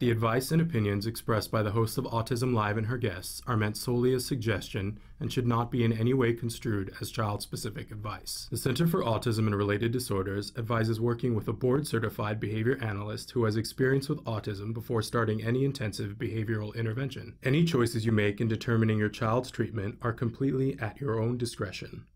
The advice and opinions expressed by the host of Autism Live and her guests are meant solely as suggestion and should not be in any way construed as child specific advice. The Center for Autism and Related Disorders advises working with a board certified behavior analyst who has experience with autism before starting any intensive behavioral intervention. Any choices you make in determining your child's treatment are completely at your own discretion.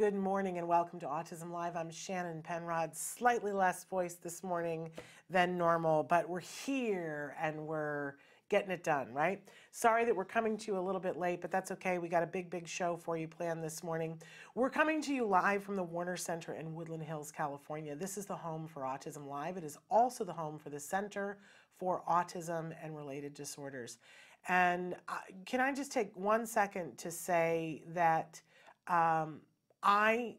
Good morning and welcome to Autism Live. I'm Shannon Penrod. Slightly less voice this morning than normal, but we're here and we're getting it done, right? Sorry that we're coming to you a little bit late, but that's okay. We got a big, big show for you planned this morning. We're coming to you live from the Warner Center in Woodland Hills, California. This is the home for Autism Live. It is also the home for the Center for Autism and Related Disorders. And uh, can I just take one second to say that um, I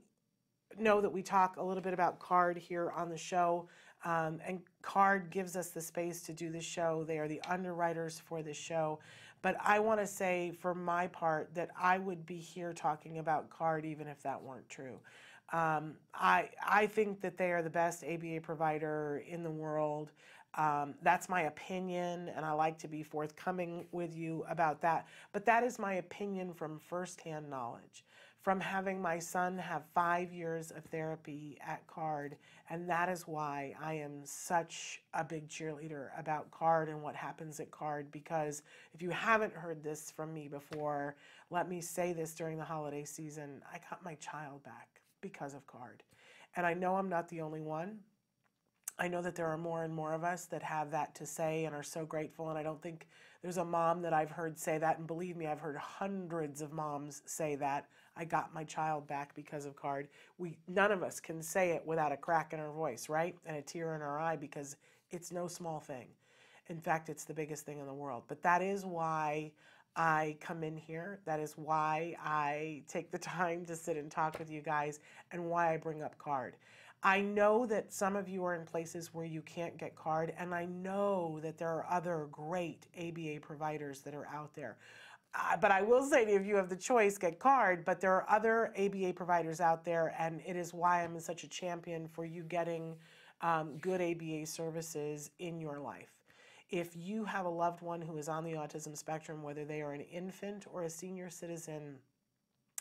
know that we talk a little bit about CARD here on the show, um, and CARD gives us the space to do the show. They are the underwriters for the show. But I want to say, for my part, that I would be here talking about CARD even if that weren't true. Um, I, I think that they are the best ABA provider in the world. Um, that's my opinion, and I like to be forthcoming with you about that. But that is my opinion from firsthand knowledge from having my son have five years of therapy at CARD. And that is why I am such a big cheerleader about CARD and what happens at CARD. Because if you haven't heard this from me before, let me say this during the holiday season I got my child back because of CARD. And I know I'm not the only one. I know that there are more and more of us that have that to say and are so grateful. And I don't think there's a mom that I've heard say that. And believe me, I've heard hundreds of moms say that. I got my child back because of card. We none of us can say it without a crack in our voice, right? And a tear in our eye because it's no small thing. In fact, it's the biggest thing in the world. But that is why I come in here. That is why I take the time to sit and talk with you guys and why I bring up card. I know that some of you are in places where you can't get card, and I know that there are other great ABA providers that are out there. Uh, but I will say if you have the choice, get card. But there are other ABA providers out there, and it is why I'm such a champion for you getting um, good ABA services in your life. If you have a loved one who is on the autism spectrum, whether they are an infant or a senior citizen,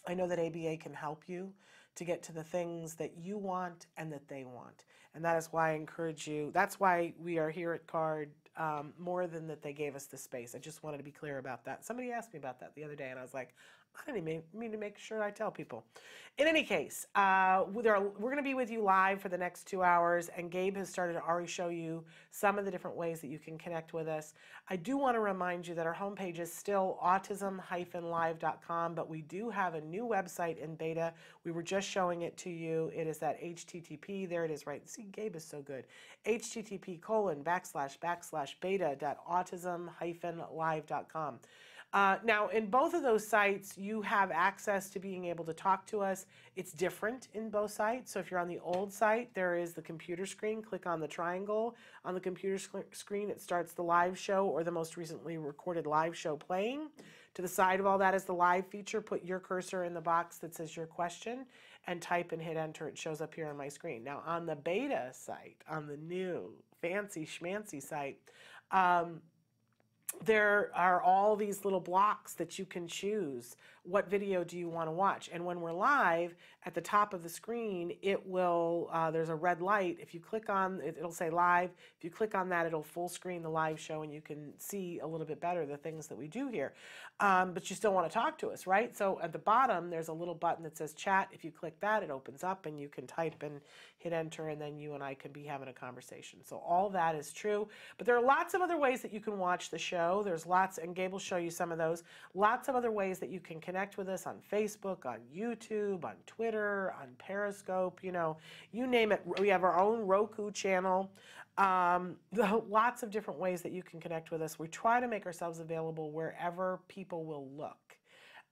I know that ABA can help you to get to the things that you want and that they want. And that is why I encourage you. That's why we are here at CARD um, more than that they gave us the space. I just wanted to be clear about that. Somebody asked me about that the other day, and I was like, I didn't even mean to make sure I tell people. In any case, uh, are, we're going to be with you live for the next two hours, and Gabe has started to already show you some of the different ways that you can connect with us. I do want to remind you that our homepage is still autism-live.com, but we do have a new website in beta. We were just showing it to you. It is that HTTP. There it is, right? See, Gabe is so good. HTTP colon backslash backslash beta dot autism-live.com. Uh, now, in both of those sites, you have access to being able to talk to us. It's different in both sites. So if you're on the old site, there is the computer screen. Click on the triangle on the computer sc screen. It starts the live show or the most recently recorded live show playing. To the side of all that is the live feature. Put your cursor in the box that says your question and type and hit enter. It shows up here on my screen. Now, on the beta site, on the new fancy schmancy site, um, there are all these little blocks that you can choose. What video do you want to watch? And when we're live, at the top of the screen, it will, uh, there's a red light. If you click on, it, it'll say live. If you click on that, it'll full screen the live show and you can see a little bit better the things that we do here. Um, but you still want to talk to us, right? So at the bottom, there's a little button that says chat. If you click that, it opens up and you can type and hit enter and then you and I can be having a conversation. So all that is true. But there are lots of other ways that you can watch the show. There's lots, and Gabe will show you some of those. Lots of other ways that you can connect with us on Facebook, on YouTube, on Twitter, on Periscope, you know, you name it. We have our own Roku channel. Um, lots of different ways that you can connect with us. We try to make ourselves available wherever people will look.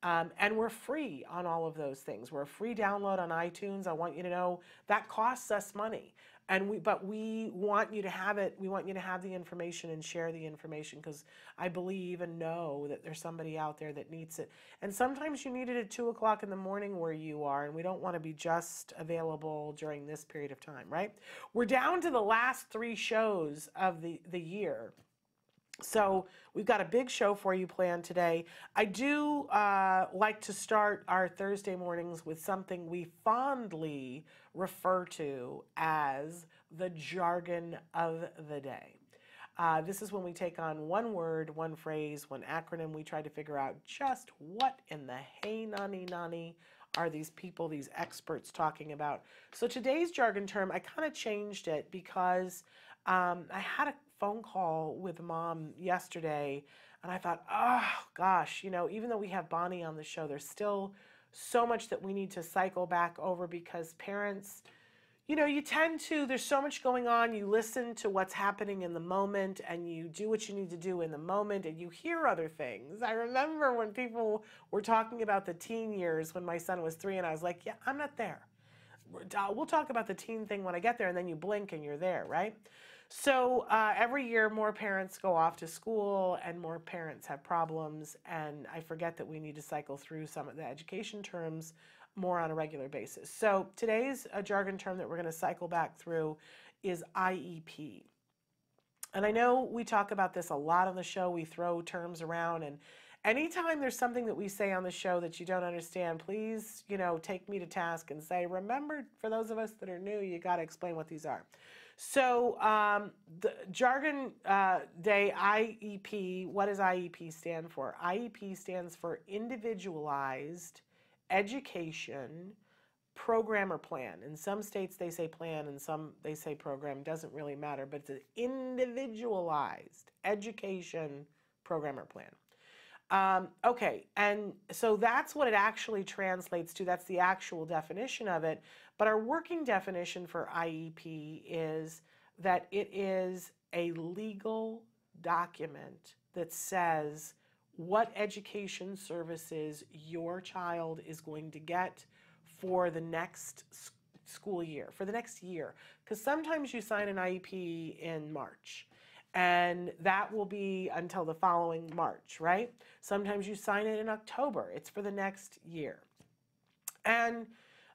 Um, and we're free on all of those things. We're a free download on iTunes. I want you to know that costs us money and we but we want you to have it we want you to have the information and share the information because i believe and know that there's somebody out there that needs it. And sometimes you need it at two o'clock in the morning where you are and we don't want to be just available during this period of time right? We're down to the last three shows of the the year so we've got a big show for you planned today. I do uh, like to start our Thursday mornings with something we fondly refer to as the jargon of the day. Uh, this is when we take on one word, one phrase, one acronym. We try to figure out just what in the hey nani nani are these people, these experts talking about. So today's jargon term, I kind of changed it because um, I had a phone call with mom yesterday, and I thought, oh gosh, you know, even though we have Bonnie on the show, there's still so much that we need to cycle back over because parents, you know, you tend to, there's so much going on. You listen to what's happening in the moment and you do what you need to do in the moment and you hear other things. I remember when people were talking about the teen years when my son was three, and I was like, yeah, I'm not there. Uh, we'll talk about the teen thing when I get there, and then you blink and you're there, right? So uh, every year, more parents go off to school and more parents have problems. And I forget that we need to cycle through some of the education terms more on a regular basis. So today's a jargon term that we're going to cycle back through is IEP. And I know we talk about this a lot on the show. We throw terms around and anytime there's something that we say on the show that you don't understand, please, you know, take me to task and say, remember, for those of us that are new, you got to explain what these are. So um, the jargon uh, day IEP, what does IEP stand for? IEP stands for individualized education program or plan. In some states they say plan and some they say program, doesn't really matter, but it's an individualized education program or plan. Um, okay, and so that's what it actually translates to. That's the actual definition of it. But our working definition for IEP is that it is a legal document that says what education services your child is going to get for the next school year, for the next year. Because sometimes you sign an IEP in March and that will be until the following March, right? Sometimes you sign it in October, it's for the next year. And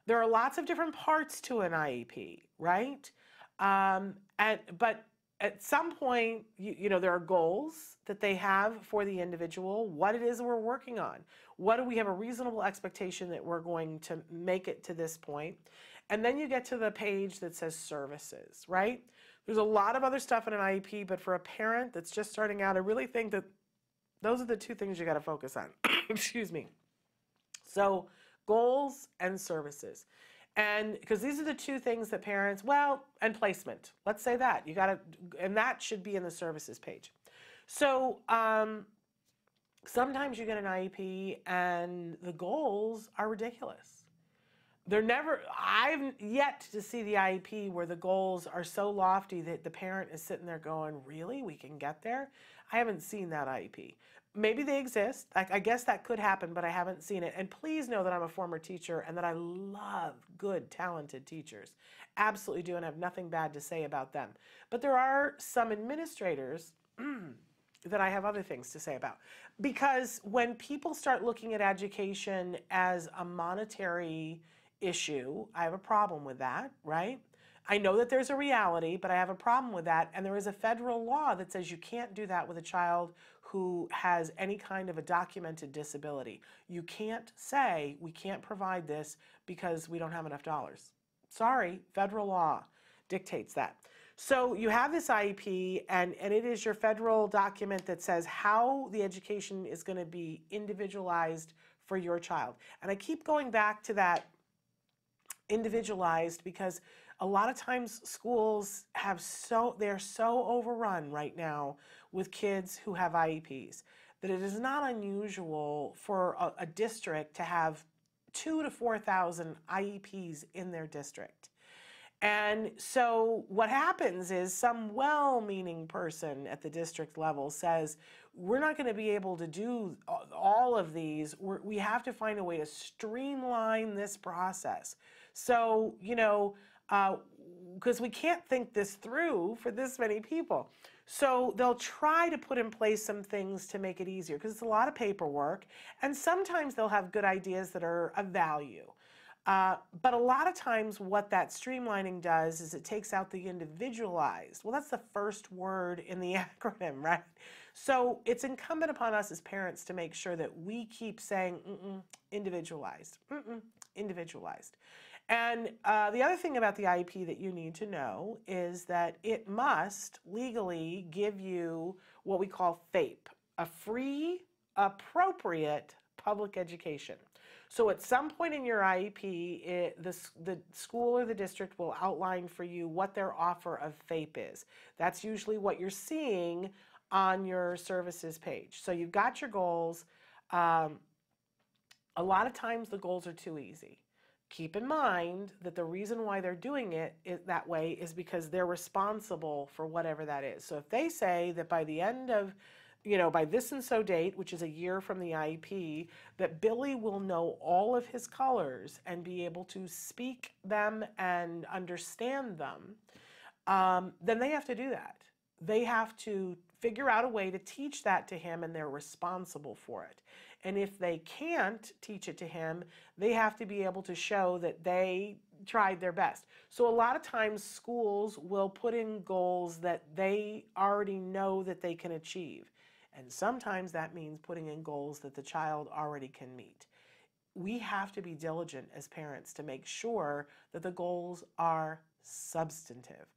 there are lots of different parts to an IEP, right? Um, and, but at some point, you, you know, there are goals that they have for the individual, what it is we're working on. What do we have a reasonable expectation that we're going to make it to this point? And then you get to the page that says services, right? There's a lot of other stuff in an IEP, but for a parent that's just starting out, I really think that those are the two things you got to focus on. Excuse me. So, goals and services. And because these are the two things that parents, well, and placement. Let's say that. You got to, and that should be in the services page. So, um, sometimes you get an IEP and the goals are ridiculous they're never i've yet to see the iep where the goals are so lofty that the parent is sitting there going really we can get there i haven't seen that iep maybe they exist I, I guess that could happen but i haven't seen it and please know that i'm a former teacher and that i love good talented teachers absolutely do and have nothing bad to say about them but there are some administrators that I have other things to say about. Because when people start looking at education as a monetary issue. I have a problem with that, right? I know that there's a reality, but I have a problem with that. And there is a federal law that says you can't do that with a child who has any kind of a documented disability. You can't say we can't provide this because we don't have enough dollars. Sorry, federal law dictates that. So you have this IEP, and, and it is your federal document that says how the education is going to be individualized for your child. And I keep going back to that individualized because a lot of times schools have so they're so overrun right now with kids who have IEPs. that it is not unusual for a, a district to have two to 4,000 IEPs in their district. And so what happens is some well meaning person at the district level says, we're not going to be able to do all of these. We're, we have to find a way to streamline this process. So, you know, because uh, we can't think this through for this many people. So they'll try to put in place some things to make it easier because it's a lot of paperwork. And sometimes they'll have good ideas that are of value. Uh, but a lot of times, what that streamlining does is it takes out the individualized. Well, that's the first word in the acronym, right? So it's incumbent upon us as parents to make sure that we keep saying mm-mm, individualized, mm-mm, individualized. And uh, the other thing about the IEP that you need to know is that it must legally give you what we call FAPE, a free, appropriate public education. So at some point in your IEP, it, the, the school or the district will outline for you what their offer of FAPE is. That's usually what you're seeing on your services page. So you've got your goals. Um, a lot of times the goals are too easy. Keep in mind that the reason why they're doing it that way is because they're responsible for whatever that is. So if they say that by the end of you know, by this and so date, which is a year from the IEP, that Billy will know all of his colors and be able to speak them and understand them, um, then they have to do that. They have to figure out a way to teach that to him and they're responsible for it. And if they can't teach it to him, they have to be able to show that they tried their best. So a lot of times schools will put in goals that they already know that they can achieve. And sometimes that means putting in goals that the child already can meet. We have to be diligent as parents to make sure that the goals are substantive,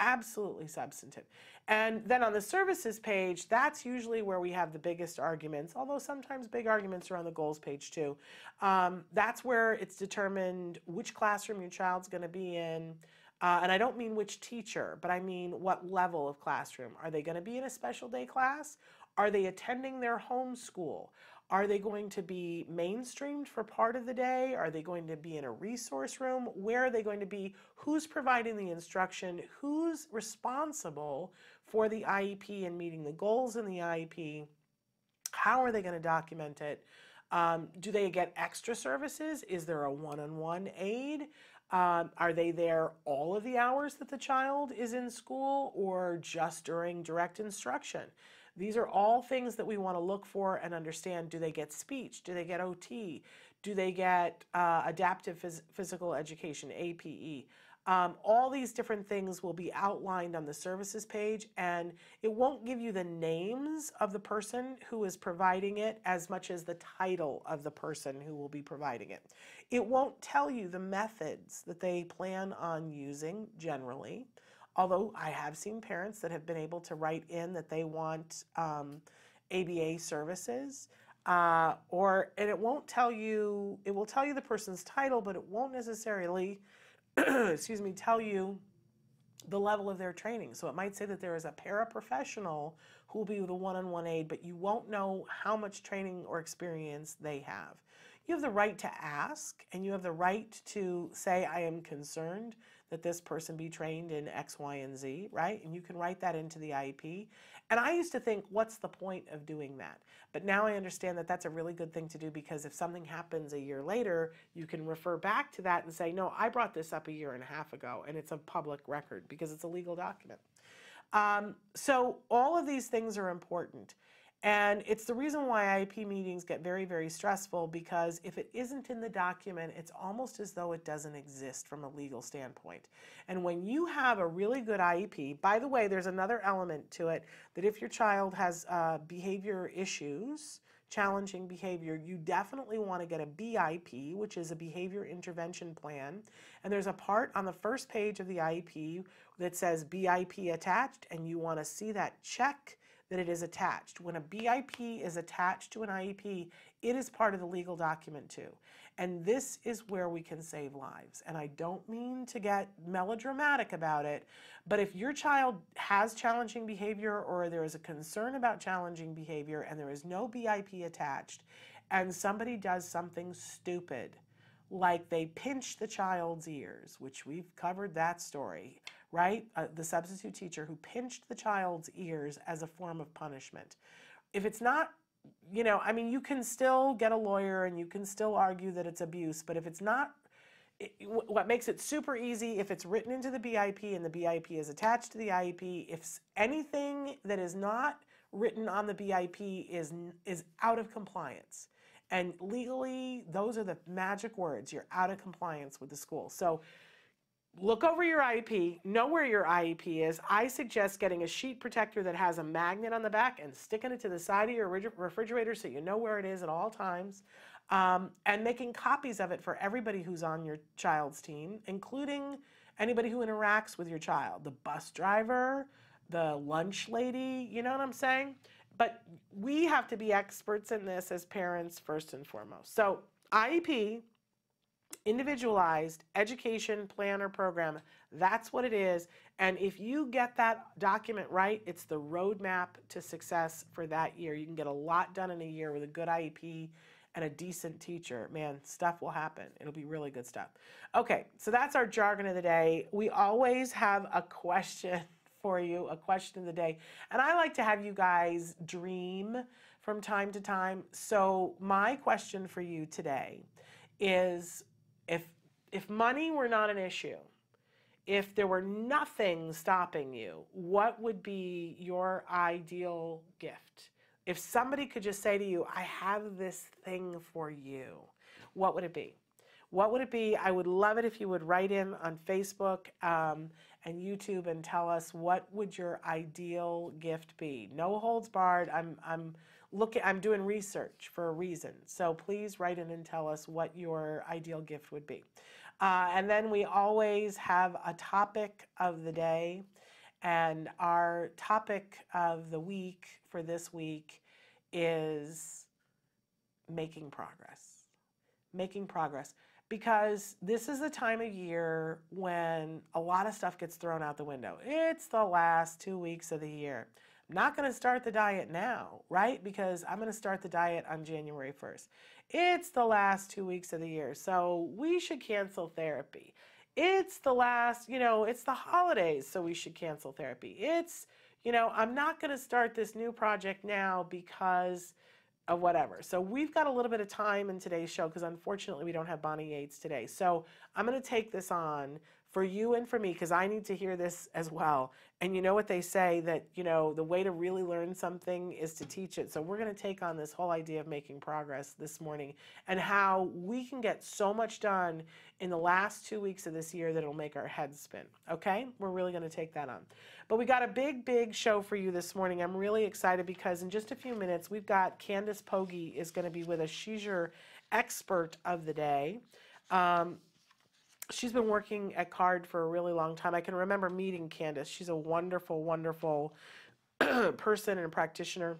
absolutely substantive. And then on the services page, that's usually where we have the biggest arguments, although sometimes big arguments are on the goals page too. Um, that's where it's determined which classroom your child's going to be in. Uh, and I don't mean which teacher, but I mean what level of classroom. Are they going to be in a special day class are they attending their home school? Are they going to be mainstreamed for part of the day? Are they going to be in a resource room? Where are they going to be? Who's providing the instruction? Who's responsible for the IEP and meeting the goals in the IEP? How are they going to document it? Um, do they get extra services? Is there a one on one aid? Um, are they there all of the hours that the child is in school or just during direct instruction? These are all things that we want to look for and understand. Do they get speech? Do they get OT? Do they get uh, adaptive phys physical education, APE? Um, all these different things will be outlined on the services page, and it won't give you the names of the person who is providing it as much as the title of the person who will be providing it. It won't tell you the methods that they plan on using generally. Although I have seen parents that have been able to write in that they want um, ABA services, uh, or and it won't tell you. It will tell you the person's title, but it won't necessarily, excuse me, tell you the level of their training. So it might say that there is a paraprofessional who will be the one-on-one aid, but you won't know how much training or experience they have. You have the right to ask, and you have the right to say, I am concerned that this person be trained in X, Y, and Z, right? And you can write that into the IEP. And I used to think, what's the point of doing that? But now I understand that that's a really good thing to do because if something happens a year later, you can refer back to that and say, no, I brought this up a year and a half ago, and it's a public record because it's a legal document. Um, so all of these things are important. And it's the reason why IEP meetings get very, very stressful because if it isn't in the document, it's almost as though it doesn't exist from a legal standpoint. And when you have a really good IEP, by the way, there's another element to it that if your child has uh, behavior issues, challenging behavior, you definitely want to get a BIP, which is a behavior intervention plan. And there's a part on the first page of the IEP that says BIP attached, and you want to see that check that it is attached. When a BIP is attached to an IEP, it is part of the legal document too. And this is where we can save lives. And I don't mean to get melodramatic about it, but if your child has challenging behavior or there is a concern about challenging behavior and there is no BIP attached, and somebody does something stupid, like they pinch the child's ears, which we've covered that story, right? Uh, the substitute teacher who pinched the child's ears as a form of punishment. If it's not you know, I mean, you can still get a lawyer and you can still argue that it's abuse, but if it's not, it, what makes it super easy, if it's written into the BIP and the BIP is attached to the IEP, if anything that is not written on the BIP is is out of compliance. And legally, those are the magic words. You're out of compliance with the school. So look over your IEP, know where your IEP is. I suggest getting a sheet protector that has a magnet on the back and sticking it to the side of your refrigerator so you know where it is at all times. Um, and making copies of it for everybody who's on your child's team, including anybody who interacts with your child the bus driver, the lunch lady, you know what I'm saying? But we have to be experts in this as parents first and foremost. So, IEP individualized education plan or program. That's what it is. And if you get that document right, it's the roadmap to success for that year. You can get a lot done in a year with a good IEP and a decent teacher. Man, stuff will happen. It'll be really good stuff. Okay, so that's our jargon of the day. We always have a question for you, a question of the day. And I like to have you guys dream from time to time. So, my question for you today is if if money were not an issue, if there were nothing stopping you, what would be your ideal gift? If somebody could just say to you, I have this thing for you, what would it be? What would it be? I would love it if you would write in on Facebook um, and YouTube and tell us what would your ideal gift be. No holds barred. I'm I'm looking. I'm doing research for a reason. So please write in and tell us what your ideal gift would be. Uh, and then we always have a topic of the day. And our topic of the week for this week is making progress. Making progress. Because this is the time of year when a lot of stuff gets thrown out the window. It's the last two weeks of the year. Not going to start the diet now, right? Because I'm going to start the diet on January 1st. It's the last two weeks of the year, so we should cancel therapy. It's the last, you know, it's the holidays, so we should cancel therapy. It's, you know, I'm not going to start this new project now because of whatever. So we've got a little bit of time in today's show because unfortunately we don't have Bonnie Yates today. So I'm going to take this on for you and for me because I need to hear this as well. And you know what they say that, you know, the way to really learn something is to teach it. So we're going to take on this whole idea of making progress this morning and how we can get so much done in the last two weeks of this year that it'll make our heads spin. Okay? We're really going to take that on. But we got a big, big show for you this morning. I'm really excited because in just a few minutes, we've got Candace Pogge is going to be with us. She's your expert of the day. Um, she's been working at Card for a really long time. I can remember meeting Candace. She's a wonderful, wonderful person and practitioner.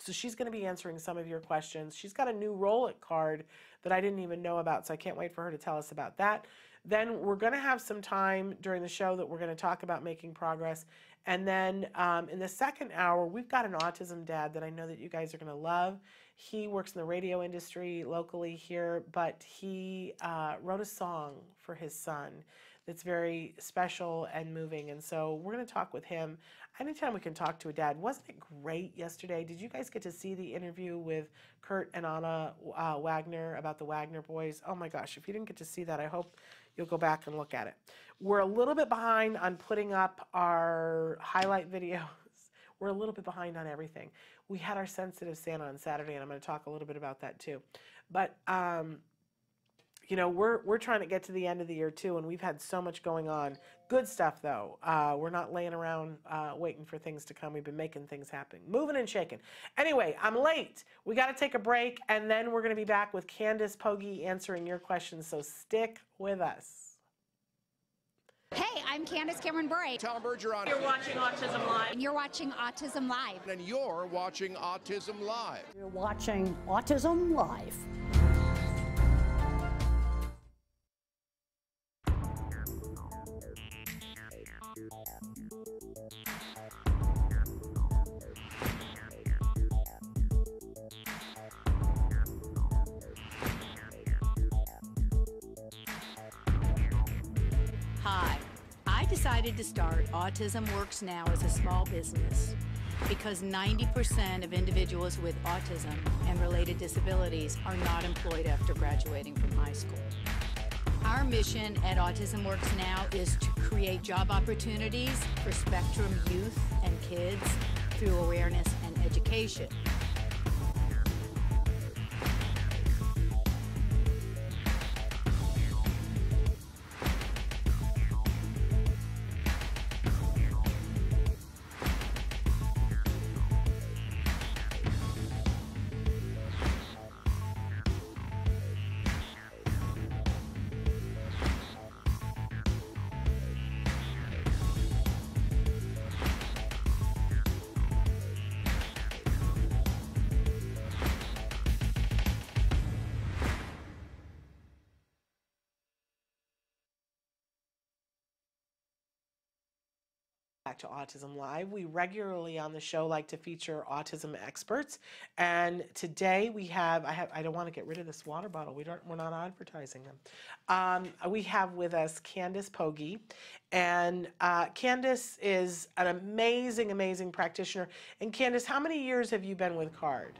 So she's going to be answering some of your questions. She's got a new role at Card that I didn't even know about, so I can't wait for her to tell us about that. Then we're going to have some time during the show that we're going to talk about making progress. And then um, in the second hour, we've got an autism dad that I know that you guys are going to love. He works in the radio industry locally here, but he uh, wrote a song for his son that's very special and moving. And so we're going to talk with him. Anytime we can talk to a dad. Wasn't it great yesterday? Did you guys get to see the interview with Kurt and Anna uh, Wagner about the Wagner boys? Oh my gosh, if you didn't get to see that, I hope you'll go back and look at it. We're a little bit behind on putting up our highlight videos. We're a little bit behind on everything. We had our sensitive Santa on Saturday, and I'm going to talk a little bit about that too. But um, you know, we're we're trying to get to the end of the year too, and we've had so much going on. Good stuff though. Uh, we're not laying around uh, waiting for things to come. We've been making things happen, moving and shaking. Anyway, I'm late. We got to take a break, and then we're going to be back with Candace Pogge answering your questions. So stick with us. Hey, I'm Candace Cameron Bure. Tom Bergeron. You're watching Autism Live. And you're watching Autism Live. And you're watching Autism Live. You're watching Autism Live. Autism Works Now as a small business because 90% of individuals with autism and related disabilities are not employed after graduating from high school. Our mission at Autism Works Now is to create job opportunities for spectrum youth and kids through awareness and education. To Autism Live. We regularly on the show like to feature autism experts, and today we have I have I don't want to get rid of this water bottle. We don't we're not advertising them. Um, we have with us Candace Pogge, and uh, Candace is an amazing amazing practitioner. And Candace, how many years have you been with CARD?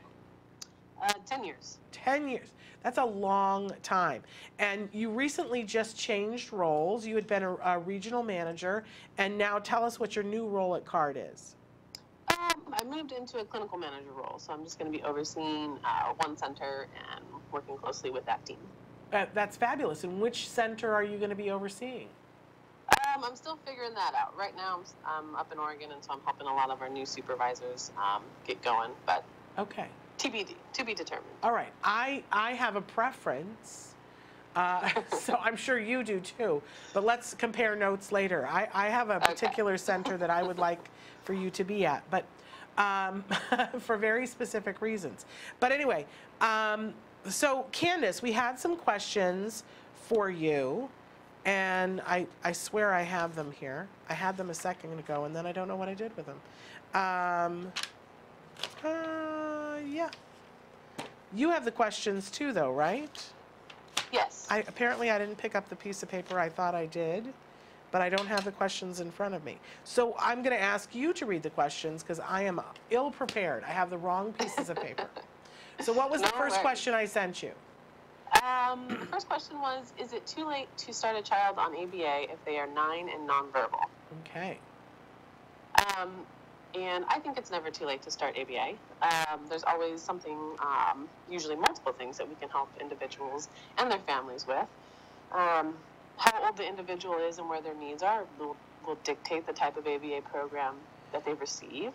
Uh, 10 years. 10 years. That's a long time. And you recently just changed roles. You had been a, a regional manager, and now tell us what your new role at CARD is. Um, I moved into a clinical manager role, so I'm just going to be overseeing uh, one center and working closely with that team. Uh, that's fabulous. And which center are you going to be overseeing? Um, I'm still figuring that out. Right now, I'm, I'm, up in Oregon, and so I'm helping a lot of our new supervisors um, get going. But okay. TBD, to be determined. All right. I, I have a preference. Uh, so I'm sure you do too. But let's compare notes later. I, I have a particular okay. center that I would like for you to be at, but um, for very specific reasons. But anyway, um, so Candace, we had some questions for you. And I, I swear I have them here. I had them a second ago, and then I don't know what I did with them. Um, uh, yeah. You have the questions too, though, right? Yes. I, apparently, I didn't pick up the piece of paper I thought I did, but I don't have the questions in front of me. So I'm going to ask you to read the questions because I am ill prepared. I have the wrong pieces of paper. so what was no the first worries. question I sent you? Um, the first question was, is it too late to start a child on ABA if they are nine and nonverbal? Okay. Um, and I think it's never too late to start ABA. Um, there's always something, um, usually multiple things that we can help individuals and their families with. Um, how old the individual is and where their needs are will, will dictate the type of ABA program that they receive.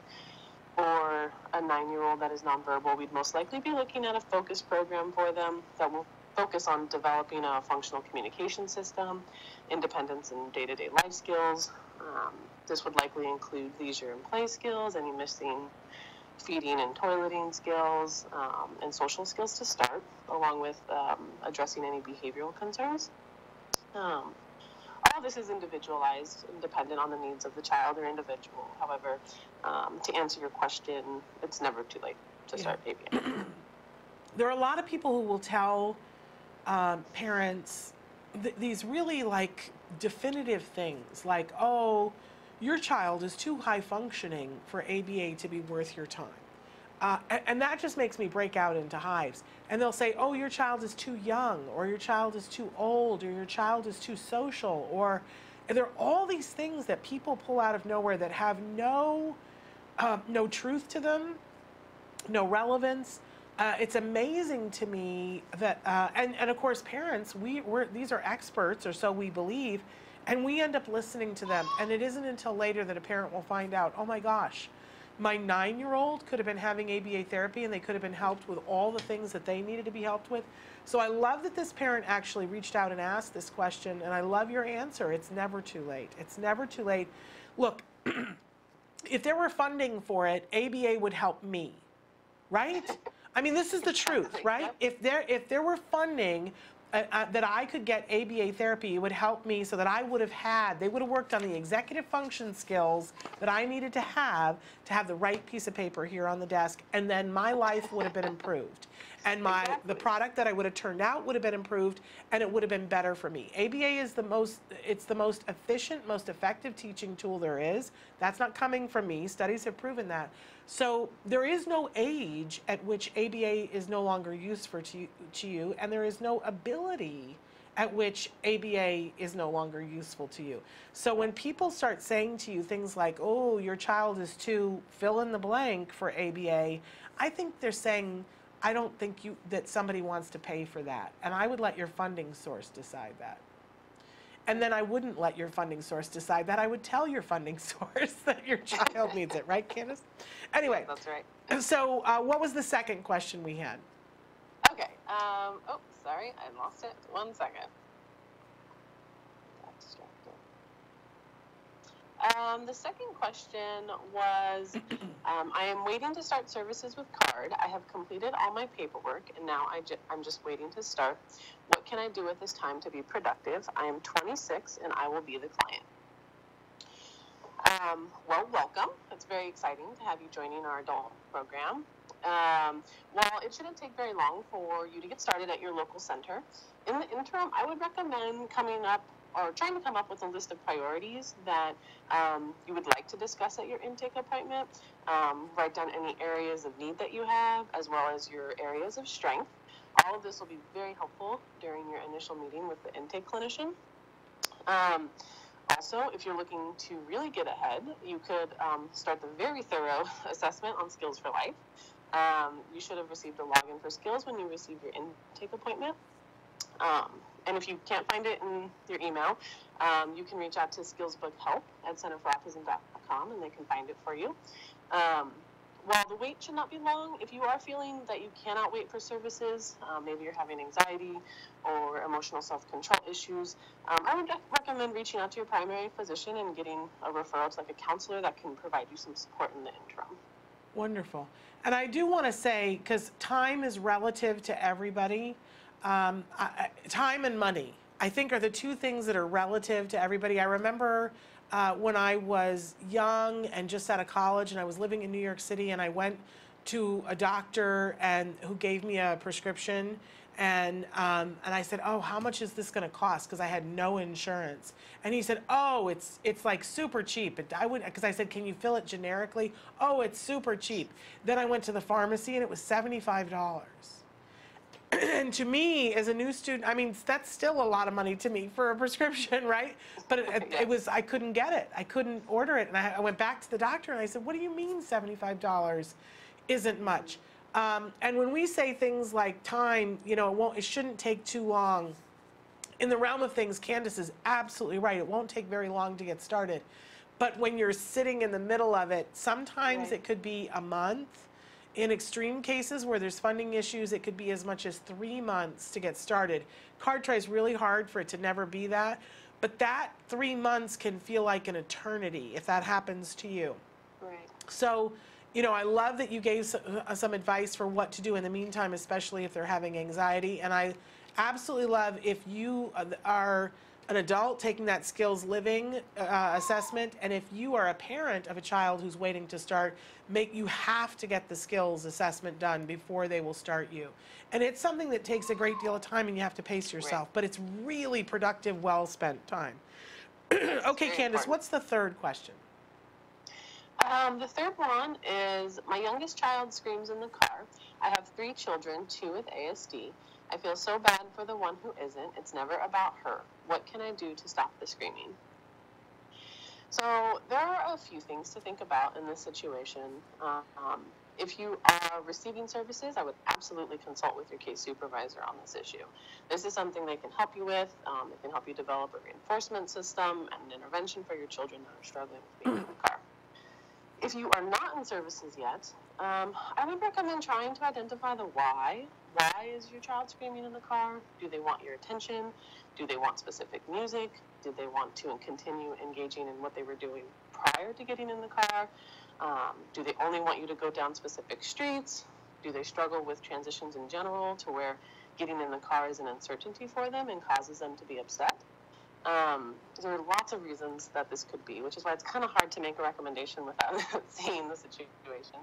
For a nine year old that is nonverbal, we'd most likely be looking at a focus program for them that will focus on developing a functional communication system, independence and day to day life skills. Um, this would likely include leisure and play skills, any missing feeding and toileting skills, um, and social skills to start, along with um, addressing any behavioral concerns. Um, all this is individualized and dependent on the needs of the child or individual. However, um, to answer your question, it's never too late to start yeah. ABA. there are a lot of people who will tell um, parents th- these really like definitive things, like, oh, your child is too high functioning for ABA to be worth your time. Uh, and, and, that just makes me break out into hives. And they'll say, oh, your child is too young, or your child is too old, or your child is too social, or there are all these things that people pull out of nowhere that have no, uh, no truth to them, no relevance. Uh, it's amazing to me that, uh, and, and of course, parents, we, we're, these are experts, or so we believe, and we end up listening to them. And it isn't until later that a parent will find out, oh my gosh, my nine year old could have been having ABA therapy and they could have been helped with all the things that they needed to be helped with. So I love that this parent actually reached out and asked this question, and I love your answer. It's never too late. It's never too late. Look, if there were funding for it, ABA would help me, right? I mean, this is the truth, right? If there if there were funding uh, that I could get ABA therapy It would help me so that I would have had, they would have worked on the executive function skills that I needed to have to have the right piece of paper here on the desk, and then my life would have been improved. And my Exactly. the product that I would have turned out would have been improved and it would have been better for me. ABA is the most it's the most efficient, most effective teaching tool there is. That's not coming from me. Studies have proven that. So there is no age at which ABA is no longer useful to you, to you and there is no ability at which ABA is no longer useful to you. So when people start saying to you things like, "Oh, your child is too fill in the blank for ABA," I think they're saying, "I don't think you that somebody wants to pay for that." And I would let your funding source decide that. And then I wouldn't let your funding source decide that. I would tell your funding source that your child needs it, right, Candace? Anyway, That's right. so uh, what was the second question we had? Okay. Um, oh, sorry, I lost it. One second. Got distracted. Um, the second question was um, I am waiting to start services with card. I have completed all my paperwork and now I ju- I'm just waiting to start. What can I do at this time to be productive? I am 26 and I will be the client. Um, well, welcome. It's very exciting to have you joining our adult program. Um, while it shouldn't take very long for you to get started at your local center, in the interim, I would recommend coming up or trying to come up with a list of priorities that um, you would like to discuss at your intake appointment. Um, write down any areas of need that you have, as well as your areas of strength. All of this will be very helpful during your initial meeting with the intake clinician. Um, also, if you're looking to really get ahead, you could um, start the very thorough assessment on Skills for Life. Um, you should have received a login for Skills when you received your intake appointment. Um, and if you can't find it in your email, um, you can reach out to Skillsbook Help at centerforautism.com and they can find it for you. Um, while the wait should not be long, if you are feeling that you cannot wait for services, um, maybe you're having anxiety or emotional self control issues, um, I would recommend reaching out to your primary physician and getting a referral to like a counselor that can provide you some support in the interim. Wonderful. And I do want to say, because time is relative to everybody, um, I, time and money, I think, are the two things that are relative to everybody. I remember uh, when I was young and just out of college, and I was living in New York City, and I went to a doctor and who gave me a prescription. And um, and I said, oh, how much is this going to cost? Because I had no insurance. And he said, oh, it's it's like super cheap. It, I would because I said, can you fill it generically? Oh, it's super cheap. Then I went to the pharmacy and it was seventy five dollars. and to me, as a new student, I mean, that's still a lot of money to me for a prescription, right? But it, it, it was I couldn't get it. I couldn't order it, and I, I went back to the doctor and I said, "What do you mean seventy five dollars isn't much?" Um, and when we say things like time, you know, it won't, it shouldn't take too long. In the realm of things, Candace is absolutely right. It won't take very long to get started. But when you're sitting in the middle of it, sometimes Right. it could be a month. In extreme cases where there's funding issues, it could be as much as three months to get started. Card tries really hard for it to never be that, but that three months can feel like an eternity if that happens to you. Right. So, you know, I love that you gave some, uh, some advice for what to do in the meantime, especially if they're having anxiety. And I absolutely love if you uh, are an adult taking that skills living uh, assessment, and if you are a parent of a child who's waiting to start, make you have to get the skills assessment done before they will start you. And it's something that takes a great deal of time, and you have to pace yourself. But it's really productive, well spent time. okay, Candace, important. what's the third question? Um, the third one is my youngest child screams in the car. I have three children, two with ASD. I feel so bad for the one who isn't. It's never about her. What can I do to stop the screaming? So, there are a few things to think about in this situation. Um, if you are receiving services, I would absolutely consult with your case supervisor on this issue. This is something they can help you with. Um, it can help you develop a reinforcement system and an intervention for your children that are struggling with being in the car. If you are not in services yet, um, I would recommend trying to identify the why. Why is your child screaming in the car? Do they want your attention? Do they want specific music? Did they want to continue engaging in what they were doing prior to getting in the car? Um, do they only want you to go down specific streets? Do they struggle with transitions in general to where getting in the car is an uncertainty for them and causes them to be upset? Um, there are lots of reasons that this could be, which is why it's kind of hard to make a recommendation without seeing the situation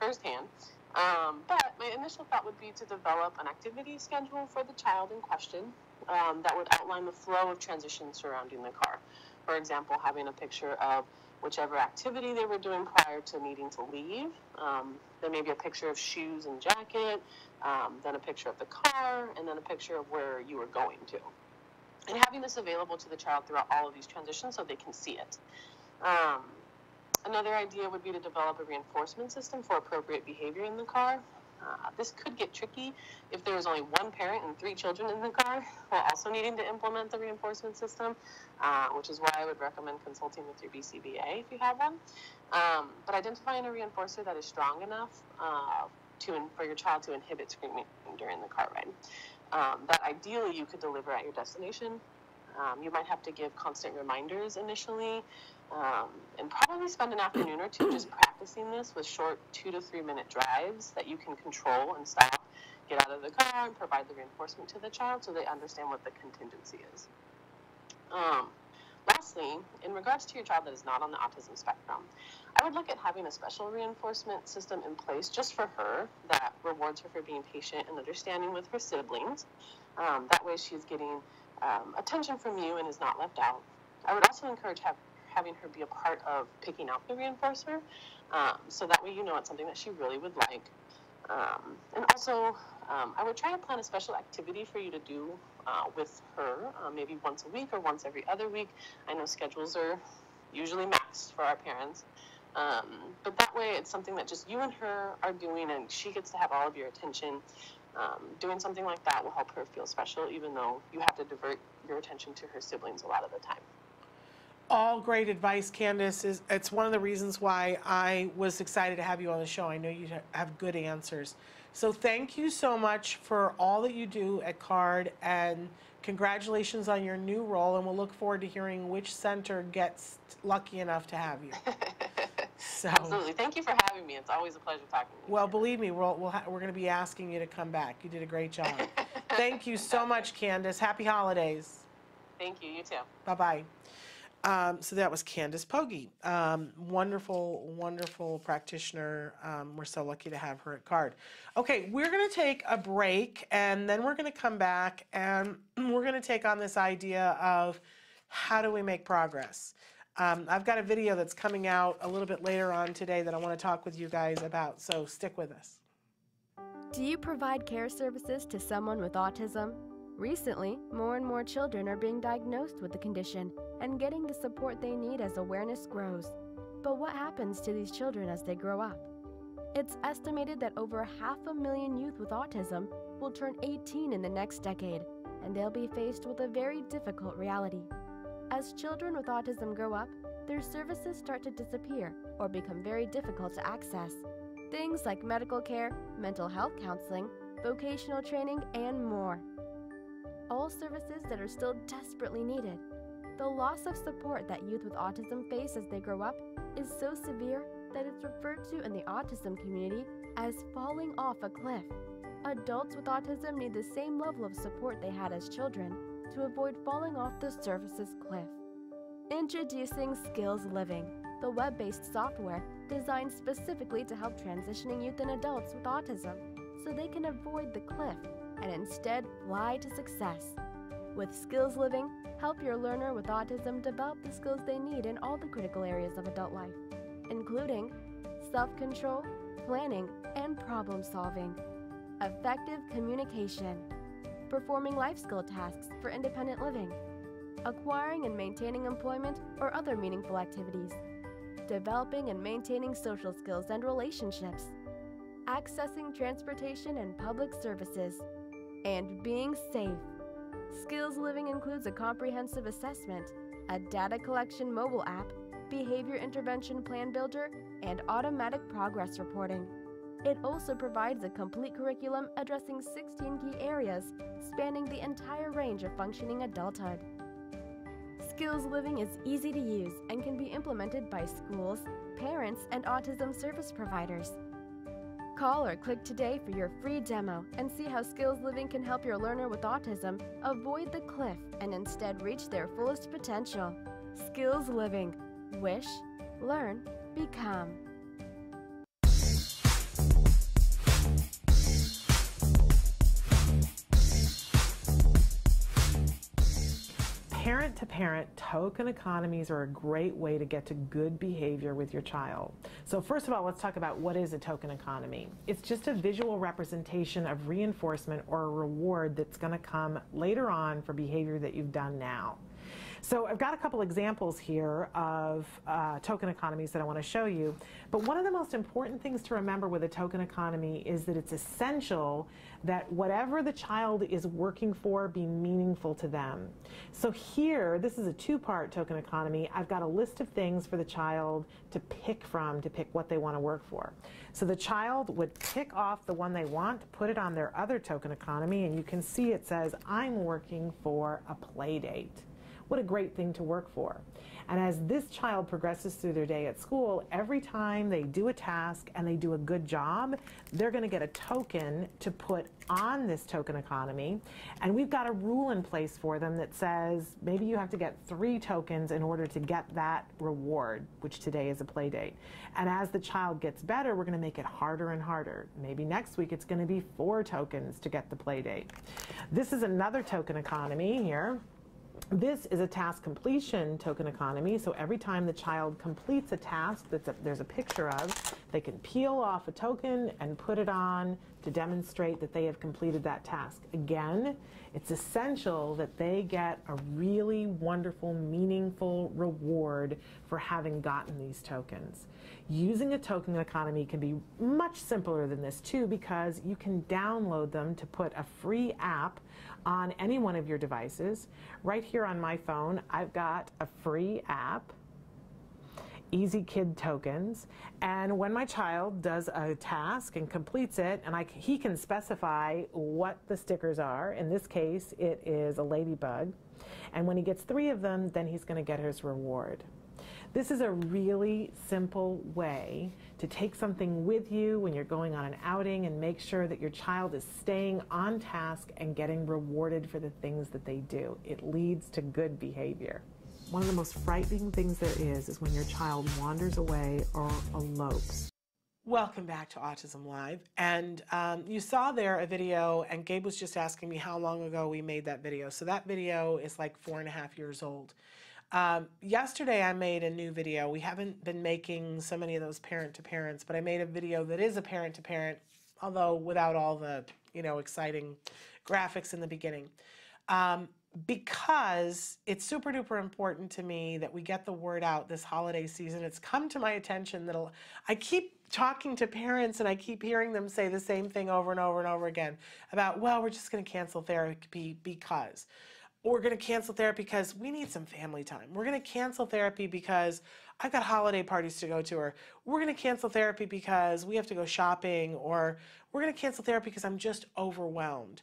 firsthand. Um, but my initial thought would be to develop an activity schedule for the child in question um, that would outline the flow of transition surrounding the car. For example, having a picture of whichever activity they were doing prior to needing to leave. Um, then maybe a picture of shoes and jacket, um, then a picture of the car, and then a picture of where you were going to. And having this available to the child throughout all of these transitions so they can see it. Um, another idea would be to develop a reinforcement system for appropriate behavior in the car. Uh, this could get tricky if there is only one parent and three children in the car while also needing to implement the reinforcement system, uh, which is why I would recommend consulting with your BCBA if you have one. Um, but identifying a reinforcer that is strong enough uh, to for your child to inhibit screaming during the car ride. Um, that ideally you could deliver at your destination. Um, you might have to give constant reminders initially um, and probably spend an afternoon or two just practicing this with short two to three minute drives that you can control and stop, get out of the car, and provide the reinforcement to the child so they understand what the contingency is. Um, lastly, in regards to your child that is not on the autism spectrum, I would look at having a special reinforcement system in place just for her that rewards her for being patient and understanding with her siblings. Um, that way, she's getting um, attention from you and is not left out. I would also encourage have, having her be a part of picking out the reinforcer, um, so that way you know it's something that she really would like. Um, and also, um, I would try to plan a special activity for you to do uh, with her, uh, maybe once a week or once every other week. I know schedules are usually maxed for our parents. Um, but that way, it's something that just you and her are doing, and she gets to have all of your attention. Um, doing something like that will help her feel special, even though you have to divert your attention to her siblings a lot of the time all great advice, Candace. Is it's one of the reasons why I was excited to have you on the show. I know you have good answers. So thank you so much for all that you do at CARD, and congratulations on your new role. And we'll look forward to hearing which center gets lucky enough to have you. So, Absolutely. Thank you for having me. It's always a pleasure talking to you. Well, believe me, we'll, we'll we're going to be asking you to come back. You did a great job. Thank you so much, Candace. Happy holidays. Thank you. You too. Bye bye. Um, so that was Candace Pogge. Um, wonderful, wonderful practitioner. Um, we're so lucky to have her at CARD. Okay, we're going to take a break and then we're going to come back and we're going to take on this idea of how do we make progress. Um, I've got a video that's coming out a little bit later on today that I want to talk with you guys about, so stick with us. Do you provide care services to someone with autism? Recently, more and more children are being diagnosed with the condition and getting the support they need as awareness grows. But what happens to these children as they grow up? It's estimated that over half a million youth with autism will turn 18 in the next decade, and they'll be faced with a very difficult reality. As children with autism grow up, their services start to disappear or become very difficult to access. Things like medical care, mental health counseling, vocational training, and more all services that are still desperately needed. The loss of support that youth with autism face as they grow up is so severe that it's referred to in the autism community as falling off a cliff. Adults with autism need the same level of support they had as children to avoid falling off the services cliff. Introducing Skills Living, the web based software designed specifically to help transitioning youth and adults with autism so they can avoid the cliff and instead fly to success. With Skills Living, help your learner with autism develop the skills they need in all the critical areas of adult life, including self control, planning, and problem solving, effective communication, performing life skill tasks for independent living, acquiring and maintaining employment or other meaningful activities, developing and maintaining social skills and relationships, accessing transportation and public services and being safe. Skills Living includes a comprehensive assessment, a data collection mobile app, behavior intervention plan builder, and automatic progress reporting. It also provides a complete curriculum addressing 16 key areas spanning the entire range of functioning adulthood. Skills Living is easy to use and can be implemented by schools, parents, and autism service providers. Call or click today for your free demo and see how Skills Living can help your learner with autism avoid the cliff and instead reach their fullest potential. Skills Living. Wish, learn, become. parent to parent token economies are a great way to get to good behavior with your child. So, first of all, let's talk about what is a token economy. It's just a visual representation of reinforcement or a reward that's going to come later on for behavior that you've done now. So I've got a couple examples here of uh, token economies that I want to show you. But one of the most important things to remember with a token economy is that it's essential that whatever the child is working for be meaningful to them. So here, this is a two-part token economy. I've got a list of things for the child to pick from to pick what they want to work for. So the child would pick off the one they want, put it on their other token economy, and you can see it says, I'm working for a play date. What a great thing to work for. And as this child progresses through their day at school, every time they do a task and they do a good job, they're going to get a token to put on this token economy. And we've got a rule in place for them that says maybe you have to get three tokens in order to get that reward, which today is a play date. And as the child gets better, we're going to make it harder and harder. Maybe next week it's going to be four tokens to get the play date. This is another token economy here. This is a task completion token economy, so every time the child completes a task that there's a picture of, they can peel off a token and put it on to demonstrate that they have completed that task. Again, it's essential that they get a really wonderful, meaningful reward for having gotten these tokens. Using a token economy can be much simpler than this too because you can download them to put a free app on any one of your devices. Right here on my phone, I've got a free app Easy Kid tokens. And when my child does a task and completes it, and I, he can specify what the stickers are, in this case, it is a ladybug. And when he gets three of them, then he's going to get his reward. This is a really simple way to take something with you when you're going on an outing and make sure that your child is staying on task and getting rewarded for the things that they do. It leads to good behavior. One of the most frightening things there is is when your child wanders away or elopes. Welcome back to Autism Live. And um, you saw there a video, and Gabe was just asking me how long ago we made that video. So that video is like four and a half years old. Um, yesterday, I made a new video. We haven't been making so many of those parent to parents, but I made a video that is a parent to parent, although without all the you know exciting graphics in the beginning. Um, because it's super duper important to me that we get the word out this holiday season. It's come to my attention that I keep talking to parents and I keep hearing them say the same thing over and over and over again about, well, we're just going to cancel therapy because we're going to cancel therapy because we need some family time. We're going to cancel therapy because I've got holiday parties to go to, or we're going to cancel therapy because we have to go shopping, or we're going to cancel therapy because I'm just overwhelmed.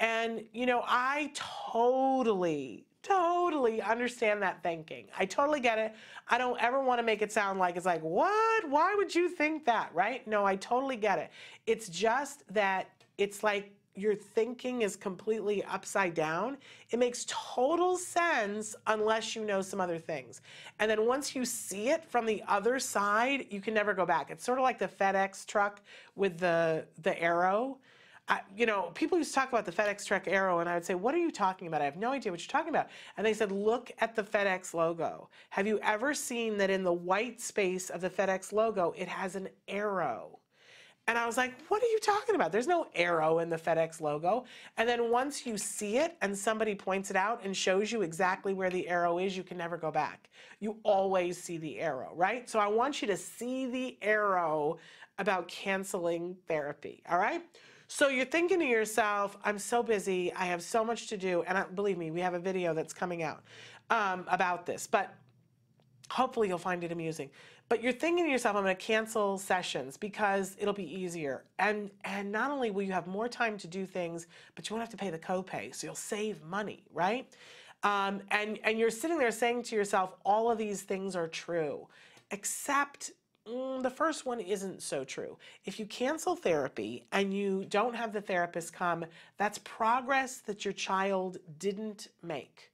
And, you know, I totally, totally understand that thinking. I totally get it. I don't ever want to make it sound like it's like, what? Why would you think that? Right? No, I totally get it. It's just that it's like your thinking is completely upside down, it makes total sense unless you know some other things. And then once you see it from the other side, you can never go back. It's sort of like the FedEx truck with the the arrow. I, you know, people used to talk about the FedEx truck arrow, and I would say, What are you talking about? I have no idea what you're talking about. And they said, Look at the FedEx logo. Have you ever seen that in the white space of the FedEx logo, it has an arrow? And I was like, what are you talking about? There's no arrow in the FedEx logo. And then once you see it and somebody points it out and shows you exactly where the arrow is, you can never go back. You always see the arrow, right? So I want you to see the arrow about canceling therapy, all right? So you're thinking to yourself, I'm so busy, I have so much to do. And I, believe me, we have a video that's coming out um, about this, but hopefully you'll find it amusing. But you're thinking to yourself, I'm going to cancel sessions because it'll be easier. And and not only will you have more time to do things, but you won't have to pay the copay, so you'll save money, right? Um, and and you're sitting there saying to yourself, all of these things are true, except mm, the first one isn't so true. If you cancel therapy and you don't have the therapist come, that's progress that your child didn't make.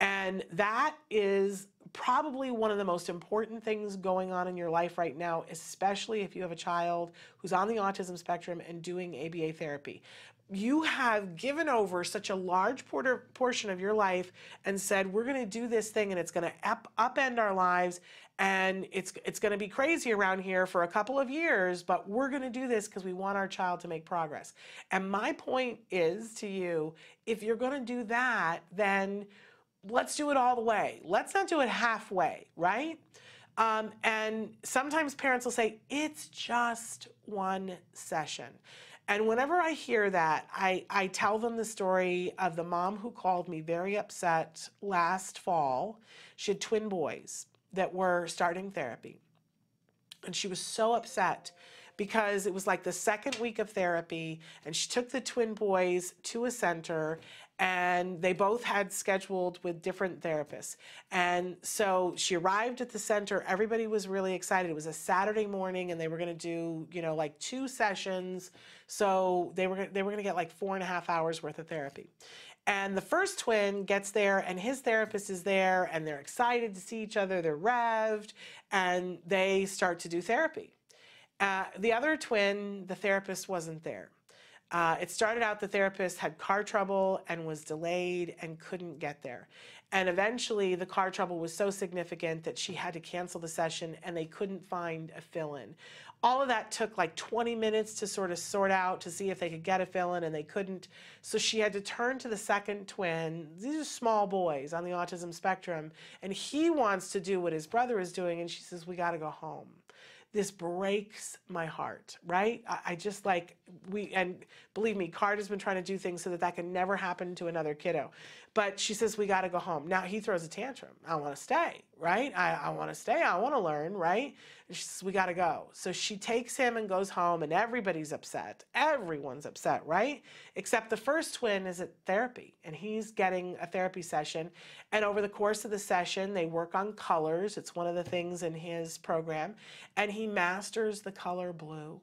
And that is probably one of the most important things going on in your life right now, especially if you have a child who's on the autism spectrum and doing ABA therapy. you have given over such a large portion of your life and said we're going to do this thing and it's going to up, upend our lives and it's it's going to be crazy around here for a couple of years but we're going to do this because we want our child to make progress and my point is to you if you're going to do that then let's do it all the way let's not do it halfway right um, and sometimes parents will say it's just one session and whenever I hear that, I, I tell them the story of the mom who called me very upset last fall. She had twin boys that were starting therapy. And she was so upset because it was like the second week of therapy, and she took the twin boys to a center, and they both had scheduled with different therapists. And so she arrived at the center. Everybody was really excited. It was a Saturday morning, and they were going to do, you know, like two sessions. So they were they were going to get like four and a half hours worth of therapy. And the first twin gets there, and his therapist is there, and they're excited to see each other. They're revved, and they start to do therapy. Uh, the other twin, the therapist wasn't there. Uh, it started out the therapist had car trouble and was delayed and couldn't get there. And eventually, the car trouble was so significant that she had to cancel the session and they couldn't find a fill in. All of that took like 20 minutes to sort of sort out to see if they could get a fill in, and they couldn't. So she had to turn to the second twin. These are small boys on the autism spectrum, and he wants to do what his brother is doing, and she says, We got to go home this breaks my heart, right? I, I, just like we and believe me, Card has been trying to do things so that that can never happen to another kiddo. But she says we got to go home. Now he throws a tantrum. I want to stay, right? I, I want to stay. I want to learn, right? And she says we got to go. So she takes him and goes home, and everybody's upset. Everyone's upset, right? Except the first twin is at therapy, and he's getting a therapy session. And over the course of the session, they work on colors. It's one of the things in his program, and he masters the color blue.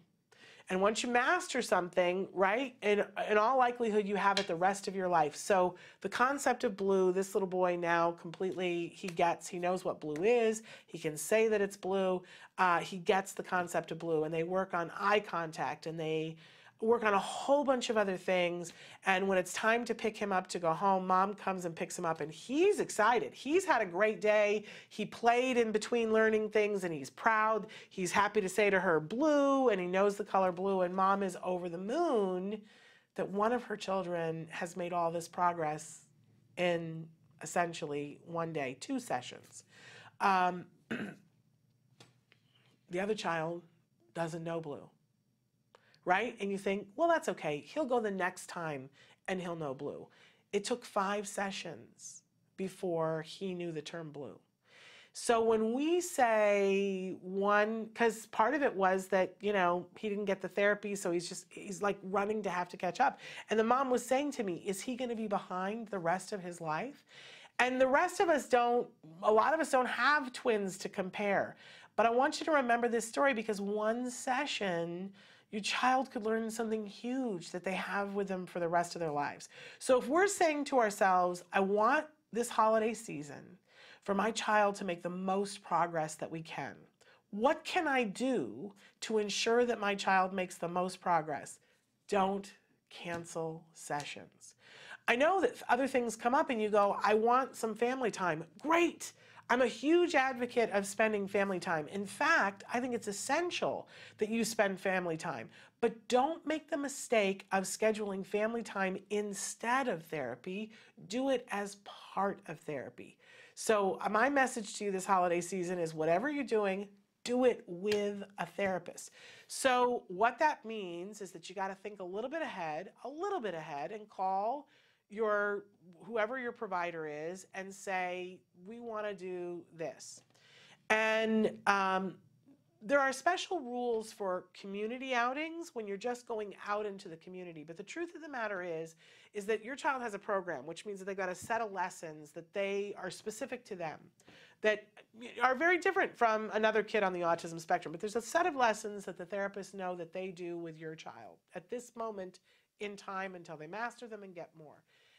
And once you master something, right, in, in all likelihood, you have it the rest of your life. So the concept of blue, this little boy now completely, he gets, he knows what blue is. He can say that it's blue. Uh, he gets the concept of blue. And they work on eye contact and they, work on a whole bunch of other things. And when it's time to pick him up to go home, mom comes and picks him up, and he's excited. He's had a great day. He played in between learning things, and he's proud. He's happy to say to her, blue, and he knows the color blue. And mom is over the moon that one of her children has made all this progress in essentially one day, two sessions. Um, the other child doesn't know blue right? And you think, well, that's okay. He'll go the next time and he'll know blue. It took five sessions before he knew the term blue. So when we say one, because part of it was that, you know, he didn't get the therapy, so he's just, he's like running to have to catch up. And the mom was saying to me, is he going to be behind the rest of his life? And the rest of us don't, a lot of us don't have twins to compare. But I want you to remember this story because one session your child could learn something huge that they have with them for the rest of their lives. So if we're saying to ourselves, I want this holiday season for my child to make the most progress that we can, what can I do to ensure that my child makes the most progress? Don't cancel sessions. I know that other things come up and you go, I want some family time. Great. I'm a huge advocate of spending family time. In fact, I think it's essential that you spend family time. But don't make the mistake of scheduling family time instead of therapy. Do it as part of therapy. So, uh, my message to you this holiday season is whatever you're doing, do it with a therapist. So, what that means is that you got to think a little bit ahead, a little bit ahead, and call your whoever your provider is and say we want to do this. And um, there are special rules for community outings when you're just going out into the community. But the truth of the matter is is that your child has a program which means that they've got a set of lessons that they are specific to them that are very different from another kid on the autism spectrum. But there's a set of lessons that the therapists know that they do with your child at this moment in time until they master them and get more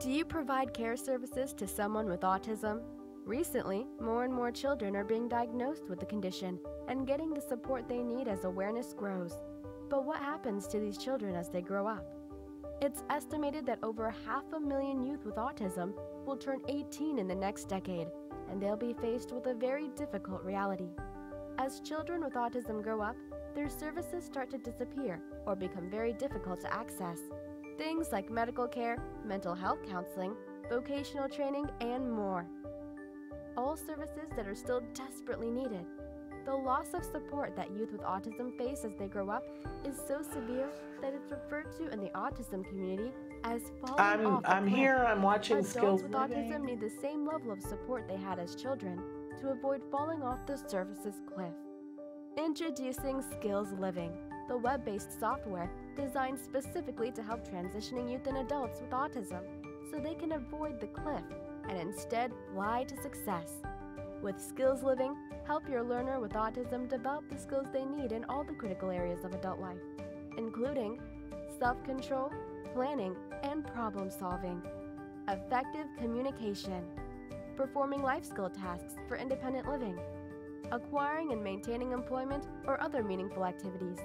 Do you provide care services to someone with autism? Recently, more and more children are being diagnosed with the condition and getting the support they need as awareness grows. But what happens to these children as they grow up? It's estimated that over half a million youth with autism will turn 18 in the next decade, and they'll be faced with a very difficult reality. As children with autism grow up, their services start to disappear or become very difficult to access. Things like medical care, mental health counseling, vocational training, and more. All services that are still desperately needed. The loss of support that youth with autism face as they grow up is so severe that it's referred to in the autism community as falling I'm, off I'm here, I'm watching Adults Skills with Living. autism need the same level of support they had as children to avoid falling off the services cliff. Introducing Skills Living, the web based software designed specifically to help transitioning youth and adults with autism so they can avoid the cliff and instead fly to success. With Skills Living, help your learner with autism develop the skills they need in all the critical areas of adult life, including self control, planning, and problem solving, effective communication, performing life skill tasks for independent living, acquiring and maintaining employment or other meaningful activities,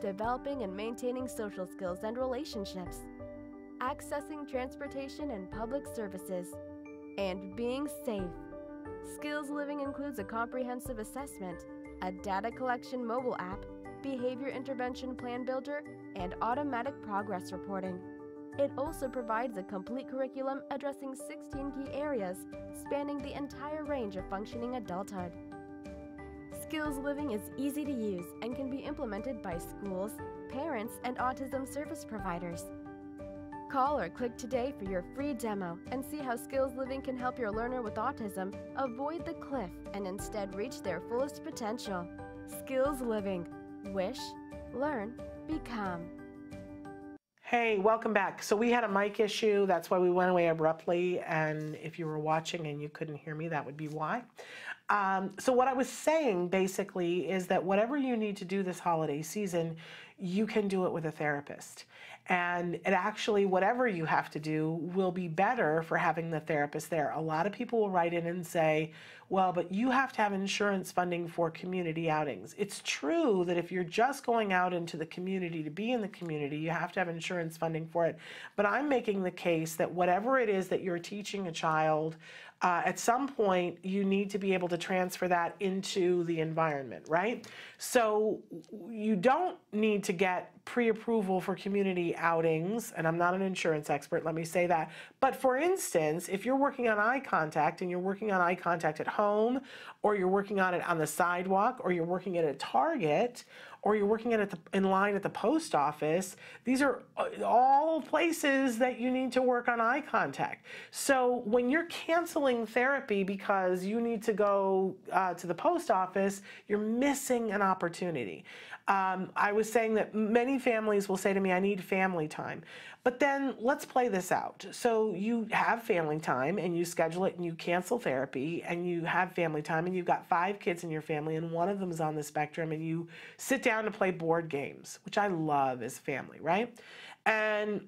developing and maintaining social skills and relationships, accessing transportation and public services, and being safe. Skills Living includes a comprehensive assessment, a data collection mobile app, behavior intervention plan builder, and automatic progress reporting. It also provides a complete curriculum addressing 16 key areas spanning the entire range of functioning adulthood. Skills Living is easy to use and can be implemented by schools, parents, and autism service providers. Call or click today for your free demo and see how Skills Living can help your learner with autism avoid the cliff and instead reach their fullest potential. Skills Living. Wish, learn, become. Hey, welcome back. So we had a mic issue. That's why we went away abruptly. And if you were watching and you couldn't hear me, that would be why. Um, so what I was saying basically is that whatever you need to do this holiday season, you can do it with a therapist. And it actually, whatever you have to do, will be better for having the therapist there. A lot of people will write in and say, well, but you have to have insurance funding for community outings. It's true that if you're just going out into the community to be in the community, you have to have insurance funding for it. But I'm making the case that whatever it is that you're teaching a child, uh, at some point you need to be able to transfer that into the environment, right? So you don't need to get pre approval for community outings, and I'm not an insurance expert, let me say that. But for instance, if you're working on eye contact and you're working on eye contact at home, or you're working on it on the sidewalk, or you're working at a Target, or you're working at the, in line at the post office, these are uh, all places that you need to work on eye contact. So when you're canceling therapy because you need to go uh, to the post office, you're missing an opportunity. Um, I was saying that many families will say to me, I need family time. But then let's play this out. So you have family time and you schedule it and you cancel therapy and you have family time and you've got five kids in your family and one of them is on the spectrum and you sit down to play board games, which I love as family, right? And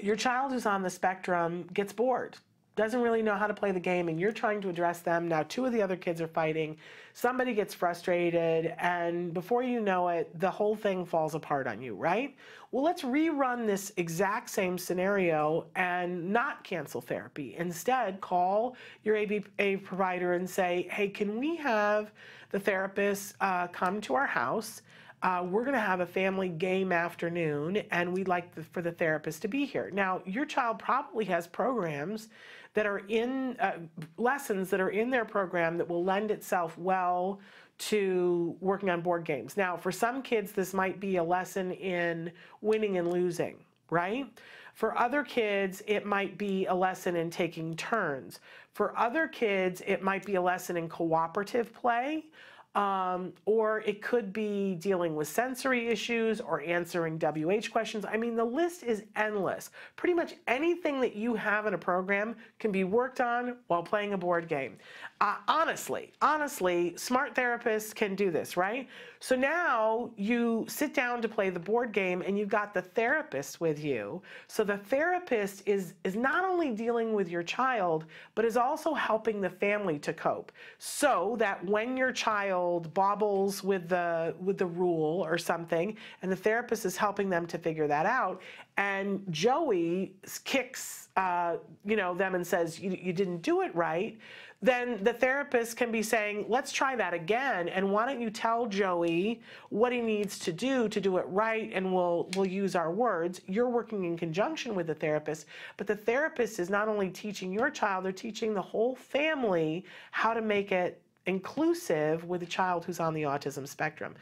your child who's on the spectrum gets bored doesn't really know how to play the game and you're trying to address them. Now, two of the other kids are fighting. Somebody gets frustrated, and before you know it, the whole thing falls apart on you, right? Well, let's rerun this exact same scenario and not cancel therapy. Instead, call your ABA provider and say, hey, can we have the therapist uh, come to our house? uh, we're going to have a family game afternoon and we'd like the, for the therapist to be here. Now, your child probably has programs that are in uh, lessons that are in their program that will lend itself well to working on board games. Now, for some kids, this might be a lesson in winning and losing, right? For other kids, it might be a lesson in taking turns. For other kids, it might be a lesson in cooperative play um, or it could be dealing with sensory issues or answering WH questions. I mean, the list is endless. Pretty much anything that you have in a program can be worked on while playing a board game. Uh, honestly, honestly, smart therapists can do this, right? So now you sit down to play the board game and you've got the therapist with you. So the therapist is, is not only dealing with your child, but is also helping the family to cope. So that when your child bobbles with the, with the rule or something, and the therapist is helping them to figure that out, and Joey kicks uh, you know, them and says, you, you didn't do it right, then the therapist can be saying, let's try that again. And why don't you tell Joey what he needs to do to do it right? And we'll, we'll use our words. You're working in conjunction with the therapist, but the therapist is not only teaching your child, they're teaching the whole family how to make it inclusive with a child who's on the autism spectrum.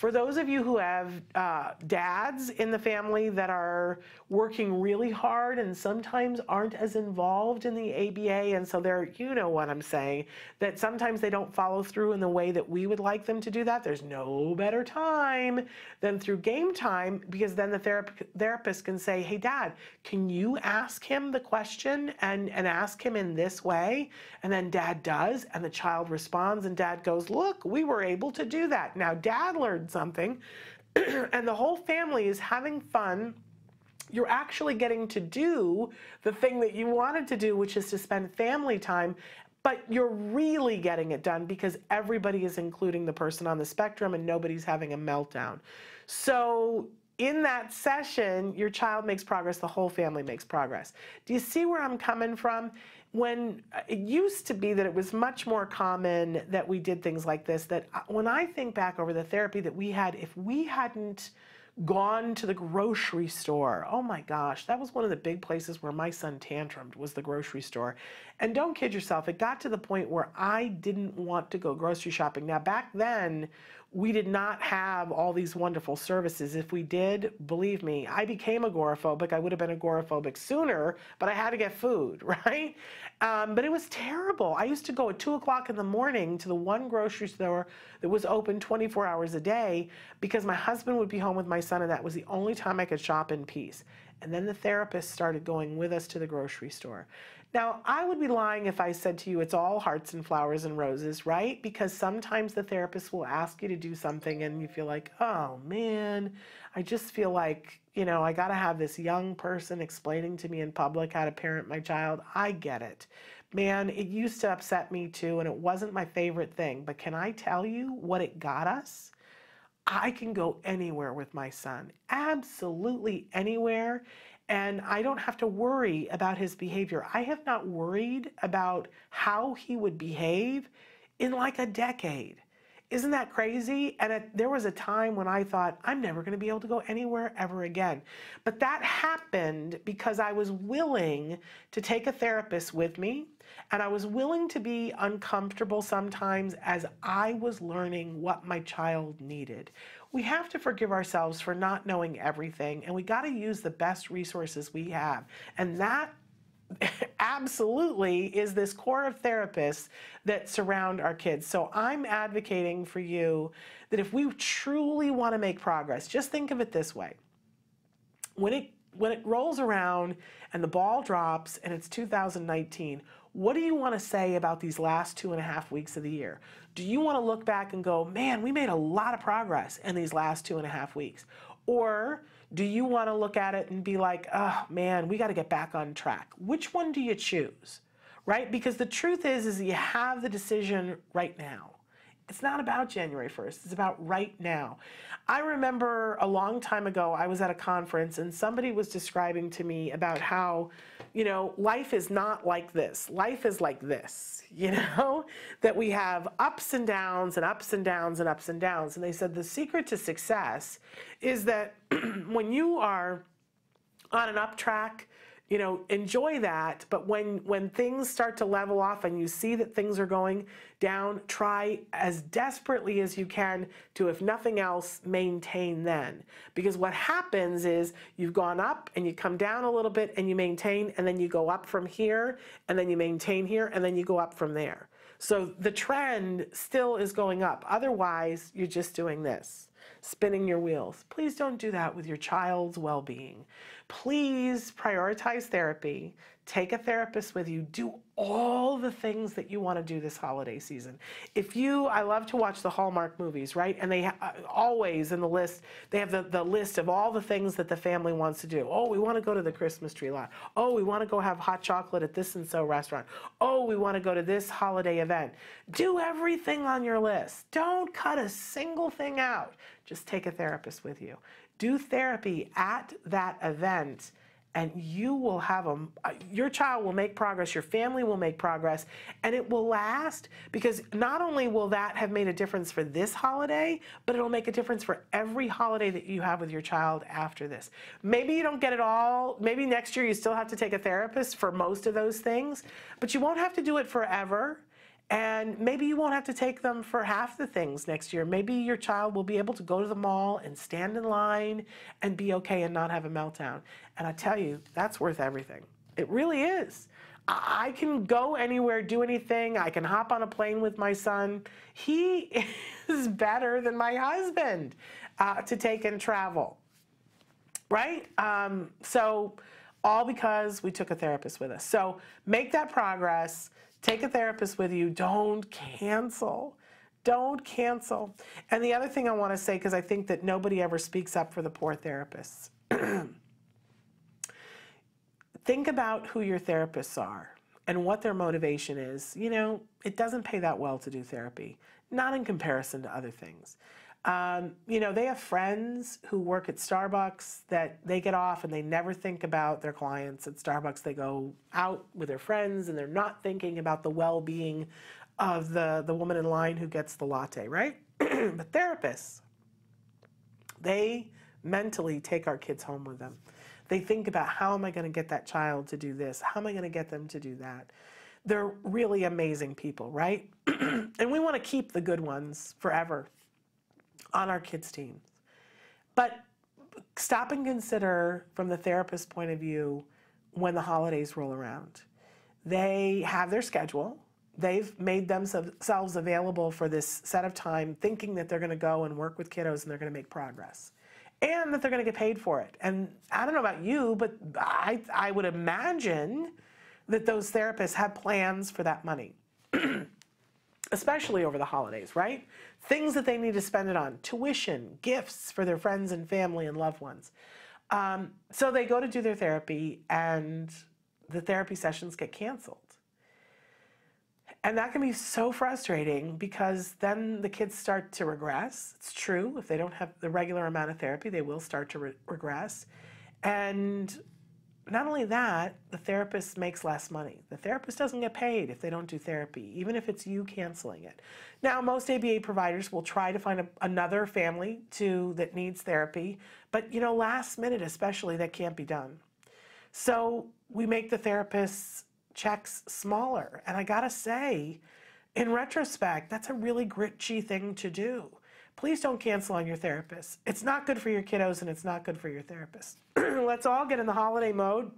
For those of you who have uh, dads in the family that are working really hard and sometimes aren't as involved in the ABA, and so they're, you know what I'm saying, that sometimes they don't follow through in the way that we would like them to do that, there's no better time than through game time because then the therap- therapist can say, hey, dad, can you ask him the question and, and ask him in this way? And then dad does, and the child responds, and dad goes, look, we were able to do that. Now, dad learned something, and the whole family is having fun. You're actually getting to do the thing that you wanted to do, which is to spend family time but you're really getting it done because everybody is including the person on the spectrum and nobody's having a meltdown. So in that session, your child makes progress, the whole family makes progress. Do you see where I'm coming from? when uh, it used to be that it was much more common that we did things like this that uh, when i think back over the therapy that we had if we hadn't gone to the grocery store oh my gosh that was one of the big places where my son tantrumed was the grocery store and don't kid yourself it got to the point where i didn't want to go grocery shopping now back then we did not have all these wonderful services. If we did, believe me, I became agoraphobic. I would have been agoraphobic sooner, but I had to get food, right? Um, but it was terrible. I used to go at 2 o'clock in the morning to the one grocery store that was open 24 hours a day because my husband would be home with my son, and that was the only time I could shop in peace. And then the therapist started going with us to the grocery store. Now, I would be lying if I said to you it's all hearts and flowers and roses, right? Because sometimes the therapist will ask you to do something and you feel like, oh man, I just feel like, you know, I got to have this young person explaining to me in public how to parent my child. I get it. Man, it used to upset me too, and it wasn't my favorite thing. But can I tell you what it got us? I can go anywhere with my son, absolutely anywhere and I don't have to worry about his behavior. I have not worried about how he would behave in like a decade. Isn't that crazy? And it, there was a time when I thought, I'm never going to be able to go anywhere ever again. But that happened because I was willing to take a therapist with me, and I was willing to be uncomfortable sometimes as I was learning what my child needed we have to forgive ourselves for not knowing everything, and we got to use the best resources we have. And that absolutely is this core of therapists that surround our kids. So I'm advocating for you that if we truly want to make progress, just think of it this way. When it when it rolls around and the ball drops and it's 2019, what do you want to say about these last two and a half weeks of the year? Do you want to look back and go, man, we made a lot of progress in these last two and a half weeks? Or do you want to look at it and be like, oh man, we got to get back on track? Which one do you choose? right? Because the truth is, is you have the decision right now. It's not about January 1st. It's about right now. I remember a long time ago, I was at a conference and somebody was describing to me about how, you know, life is not like this. Life is like this, you know, that we have ups and downs and ups and downs and ups and downs. And they said the secret to success is that when you are on an up track, you know, enjoy that. But when when things start to level off and you see that things are going down, try as desperately as you can to, if nothing else, maintain then. Because what happens is you've gone up and you come down a little bit and you maintain, and then you go up from here, and then you maintain here, and then you go up from there. So the trend still is going up. Otherwise, you're just doing this spinning your wheels. Please don't do that with your child's well being. Please prioritize therapy. Take a therapist with you. Do all the things that you want to do this holiday season. If you, I love to watch the Hallmark movies, right? And they ha- always in the list, they have the, the list of all the things that the family wants to do. Oh, we want to go to the Christmas tree lot. Oh, we want to go have hot chocolate at this and so restaurant. Oh, we want to go to this holiday event. Do everything on your list. Don't cut a single thing out. Just take a therapist with you. Do therapy at that event and you will have a your child will make progress your family will make progress and it will last because not only will that have made a difference for this holiday but it'll make a difference for every holiday that you have with your child after this. Maybe you don't get it all. Maybe next year you still have to take a therapist for most of those things but you won't have to do it forever and maybe you won't have to take them for half the things next year. Maybe your child will be able to go to the mall and stand in line and be okay and not have a meltdown. And I tell you, that's worth everything. It really is. I can go anywhere, do anything. I can hop on a plane with my son. He is better than my husband uh, to take and travel, right? Um, so, all because we took a therapist with us. So, make that progress. Take a therapist with you. Don't cancel. Don't cancel. And the other thing I want to say, because I think that nobody ever speaks up for the poor therapists. think about who your therapists are and what their motivation is. You know, it doesn't pay that well to do therapy, not in comparison to other things. Um, you know, they have friends who work at Starbucks that they get off and they never think about their clients at Starbucks. They go out with their friends and they're not thinking about the well being of the, the woman in line who gets the latte, right? but therapists, they mentally take our kids home with them. They think about how am I going to get that child to do this? How am I going to get them to do that? They're really amazing people, right? and we want to keep the good ones forever on our kids' teams. But stop and consider from the therapist's point of view when the holidays roll around. They have their schedule. They've made themselves available for this set of time, thinking that they're going to go and work with kiddos and they're going to make progress and that they're going to get paid for it. And I don't know about you, but I, I would imagine that those therapists have plans for that money, especially over the holidays, right? Things that they need to spend it on tuition, gifts for their friends and family and loved ones. Um, so they go to do their therapy, and the therapy sessions get canceled. And that can be so frustrating because then the kids start to regress. It's true. If they don't have the regular amount of therapy, they will start to re- regress. And not only that, the therapist makes less money. The therapist doesn't get paid if they don't do therapy, even if it's you canceling it. Now, most ABA providers will try to find a, another family to that needs therapy, but you know, last minute especially, that can't be done. So we make the therapists checks smaller. And I gotta say, in retrospect, that's a really gritchy thing to do. Please don't cancel on your therapist. It's not good for your kiddos and it's not good for your therapist. Let's all get in the holiday mode,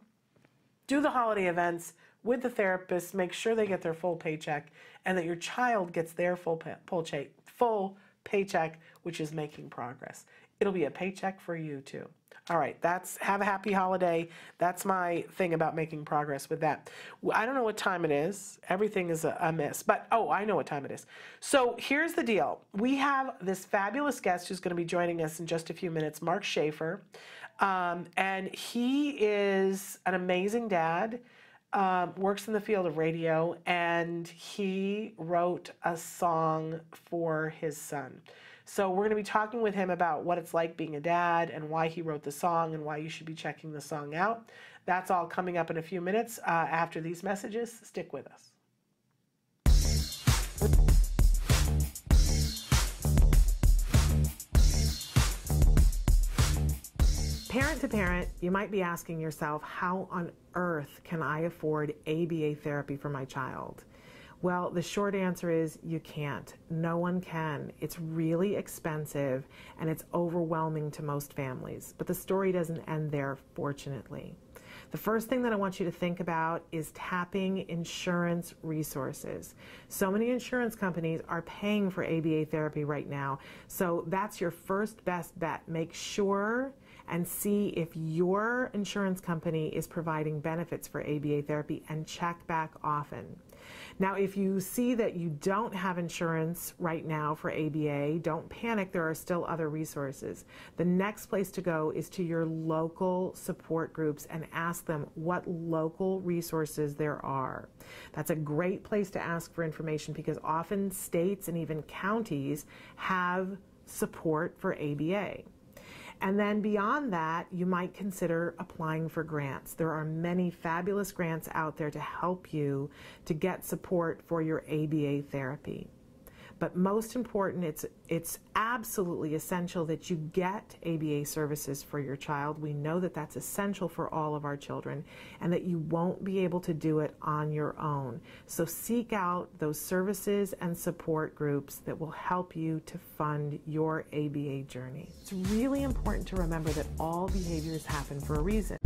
do the holiday events with the therapist, make sure they get their full paycheck, and that your child gets their full, pay, full, full paycheck, which is making progress. It'll be a paycheck for you too. All right, that's have a happy holiday. That's my thing about making progress with that. I don't know what time it is. Everything is a, a but oh, I know what time it is. So here's the deal. We have this fabulous guest who's going to be joining us in just a few minutes, Mark Schaefer. Um, and he is an amazing dad. Um, works in the field of radio, and he wrote a song for his son. So we're going to be talking with him about what it's like being a dad and why he wrote the song and why you should be checking the song out. That's all coming up in a few minutes uh, after these messages. Stick with us. Parent to parent, you might be asking yourself, how on earth can I afford ABA therapy for my child? Well, the short answer is you can't. No one can. It's really expensive and it's overwhelming to most families. But the story doesn't end there, fortunately. The first thing that I want you to think about is tapping insurance resources. So many insurance companies are paying for ABA therapy right now. So that's your first best bet. Make sure and see if your insurance company is providing benefits for ABA therapy and check back often. Now, if you see that you don't have insurance right now for ABA, don't panic. There are still other resources. The next place to go is to your local support groups and ask them what local resources there are. That's a great place to ask for information because often states and even counties have support for ABA. And then beyond that, you might consider applying for grants. There are many fabulous grants out there to help you to get support for your ABA therapy. But most important, it's, it's absolutely essential that you get ABA services for your child. We know that that's essential for all of our children and that you won't be able to do it on your own. So seek out those services and support groups that will help you to fund your ABA journey. It's really important to remember that all behaviors happen for a reason.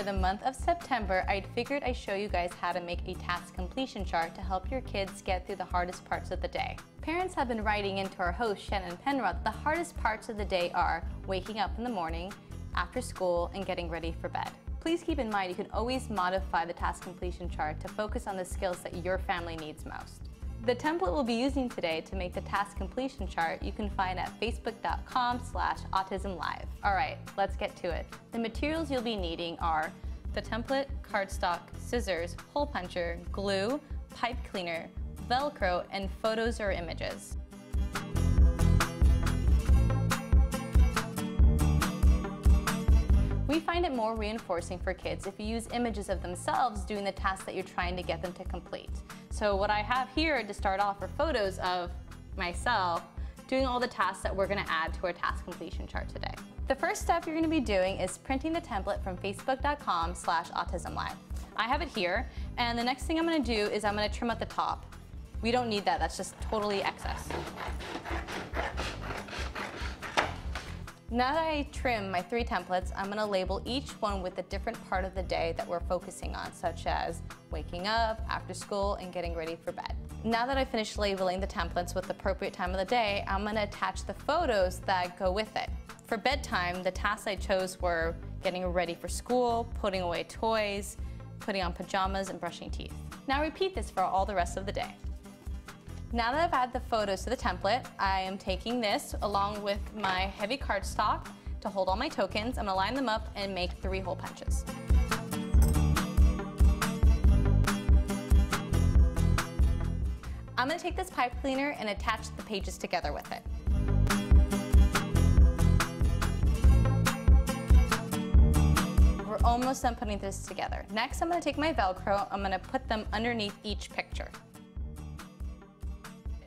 For the month of September, I figured I'd show you guys how to make a task completion chart to help your kids get through the hardest parts of the day. Parents have been writing into our host, Shannon Penrod, the hardest parts of the day are waking up in the morning, after school, and getting ready for bed. Please keep in mind you can always modify the task completion chart to focus on the skills that your family needs most. The template we'll be using today to make the task completion chart you can find at facebook.com slash autismlive. All right, let's get to it. The materials you'll be needing are the template, cardstock, scissors, hole puncher, glue, pipe cleaner, Velcro, and photos or images. We find it more reinforcing for kids if you use images of themselves doing the task that you're trying to get them to complete. So what I have here to start off are photos of myself doing all the tasks that we're gonna add to our task completion chart today. The first step you're gonna be doing is printing the template from facebook.com slash autismlive. I have it here, and the next thing I'm gonna do is I'm gonna trim at the top. We don't need that, that's just totally excess. Now that I trim my three templates, I'm gonna label each one with a different part of the day that we're focusing on, such as waking up, after school, and getting ready for bed. Now that I've finished labeling the templates with the appropriate time of the day, I'm gonna attach the photos that go with it. For bedtime, the tasks I chose were getting ready for school, putting away toys, putting on pajamas, and brushing teeth. Now repeat this for all the rest of the day. Now that I've added the photos to the template, I am taking this along with my heavy cardstock to hold all my tokens. I'm gonna line them up and make three hole punches. I'm gonna take this pipe cleaner and attach the pages together with it. We're almost done putting this together. Next, I'm gonna take my Velcro, I'm gonna put them underneath each picture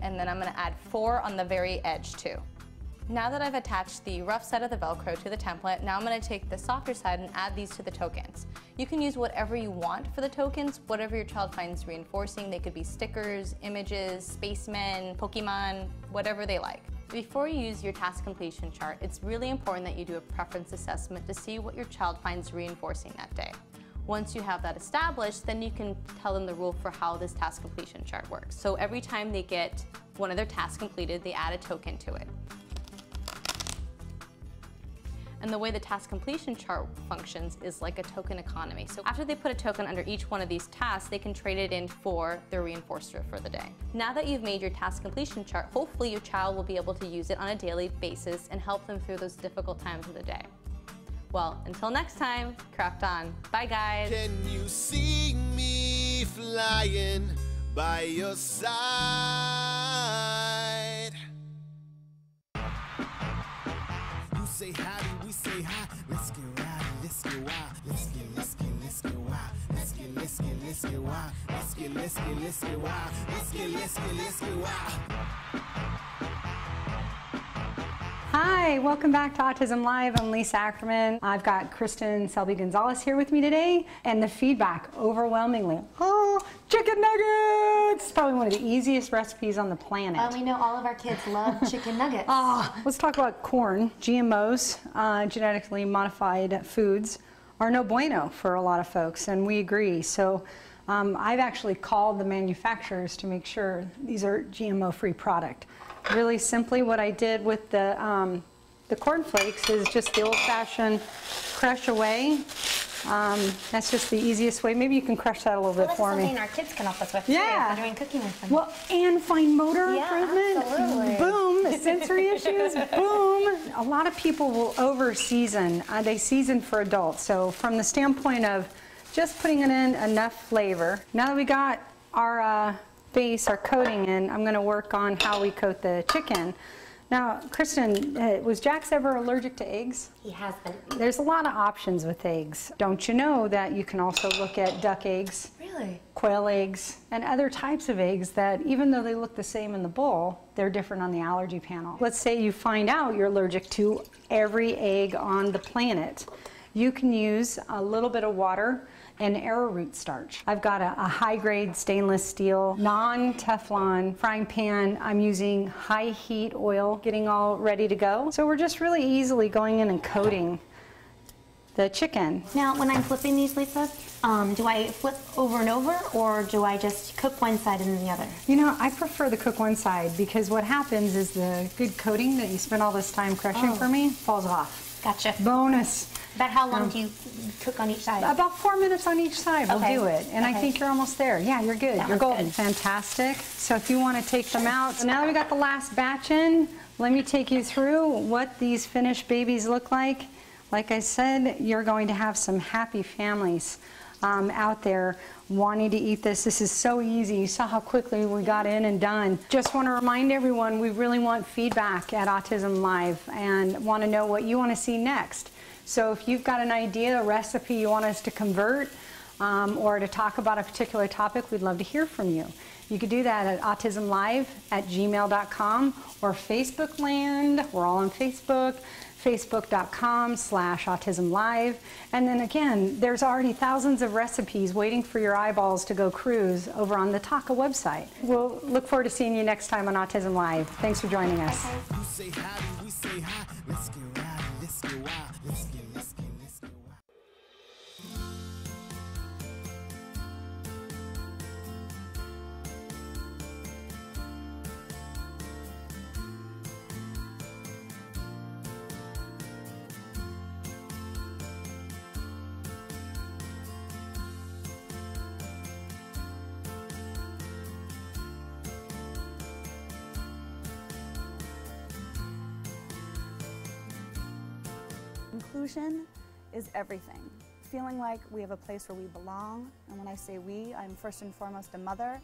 and then I'm gonna add four on the very edge too. Now that I've attached the rough side of the Velcro to the template, now I'm gonna take the softer side and add these to the tokens. You can use whatever you want for the tokens, whatever your child finds reinforcing. They could be stickers, images, spacemen, Pokemon, whatever they like. Before you use your task completion chart, it's really important that you do a preference assessment to see what your child finds reinforcing that day. Once you have that established, then you can tell them the rule for how this task completion chart works. So every time they get one of their tasks completed, they add a token to it. And the way the task completion chart functions is like a token economy. So after they put a token under each one of these tasks, they can trade it in for their reinforcer for the day. Now that you've made your task completion chart, hopefully your child will be able to use it on a daily basis and help them through those difficult times of the day. Well, until next time, craft on. Bye, guys. Can you see me flying by your side? You say we say hi. Let's get let's get wild. Let's get, let's get, let's get wild. Let's get, let's get, let's get wild. Let's get, let's get, let's get wild. Let's get, let's get, let's get wild. Hi, welcome back to Autism Live. I'm Lisa Ackerman. I've got Kristen Selby Gonzalez here with me today, and the feedback overwhelmingly. Oh, chicken nuggets! Probably one of the easiest recipes on the planet. Uh, we know all of our kids love chicken nuggets. Oh, let's talk about corn. GMOs, uh, genetically modified foods, are no bueno for a lot of folks, and we agree. So um, I've actually called the manufacturers to make sure these are GMO-free product. Really simply, what I did with the um, the corn flakes is just the old-fashioned crush away. Um, that's just the easiest way. Maybe you can crush that a little Well, bit for me. something our kids can help us with Yeah. too doing cooking with them. Well, and fine motor Yeah, improvement. absolutely. Boom. Sensory issues. Boom. A lot of people will over season. Uh, they season for adults. So from the standpoint of just putting it in enough flavor. Now that we got our uh, base, our coating in, I'm going to work on how we coat the chicken. Now, Kristen, uh, was Jax ever allergic to eggs? he has been. There's a lot of options with eggs. Don't you know that you can also look at duck eggs? Really? quail eggs, and other types of eggs that even though they look the same in the bowl, they're different on the allergy panel. Let's say you find out you're allergic to every egg on the planet. You can use a little bit of water and arrowroot starch. I've got a, a high grade stainless steel, non Teflon frying pan. I'm using high heat oil, getting all ready to go. So we're just really easily going in and coating the chicken. Now, when I'm flipping these, Lisa, um, do I flip over and over, or do I just cook one side and then the other? You know, I prefer the cook one side because what happens is the good coating that you spent all this time crushing Oh. for me falls off. Gotcha. Bonus. About how long do you cook on each side? About four minutes on each side we will Okay. do it. And I think you're almost there. Yeah, you're good. That you're golden. good. Fantastic. So if you want to take them out, so now that we got the last batch in, let me take you through what these finished babies look like. Like I said, you're going to have some happy families um, out there wanting to eat this. This is so easy. You saw how quickly we got in and done. Just want to remind everyone we really want feedback at Autism Live and want to know what you want to see next. So if you've got an idea, a recipe you want us to convert, um, or to talk about a particular topic, we'd love to hear from you. You could do that at autismlive at gmail.com or Facebook land. We're all on Facebook, facebook.com slash autismlive. And then again, there's already thousands of recipes waiting for your eyeballs to go cruise over on the TACA website. We'll look forward to seeing you next time on Autism Live. Thanks for joining us. You say howdy, we. Let's rowdy, let's Inclusion is everything. Feeling like we have a place where we belong. And when I say we, I'm first and foremost a mother,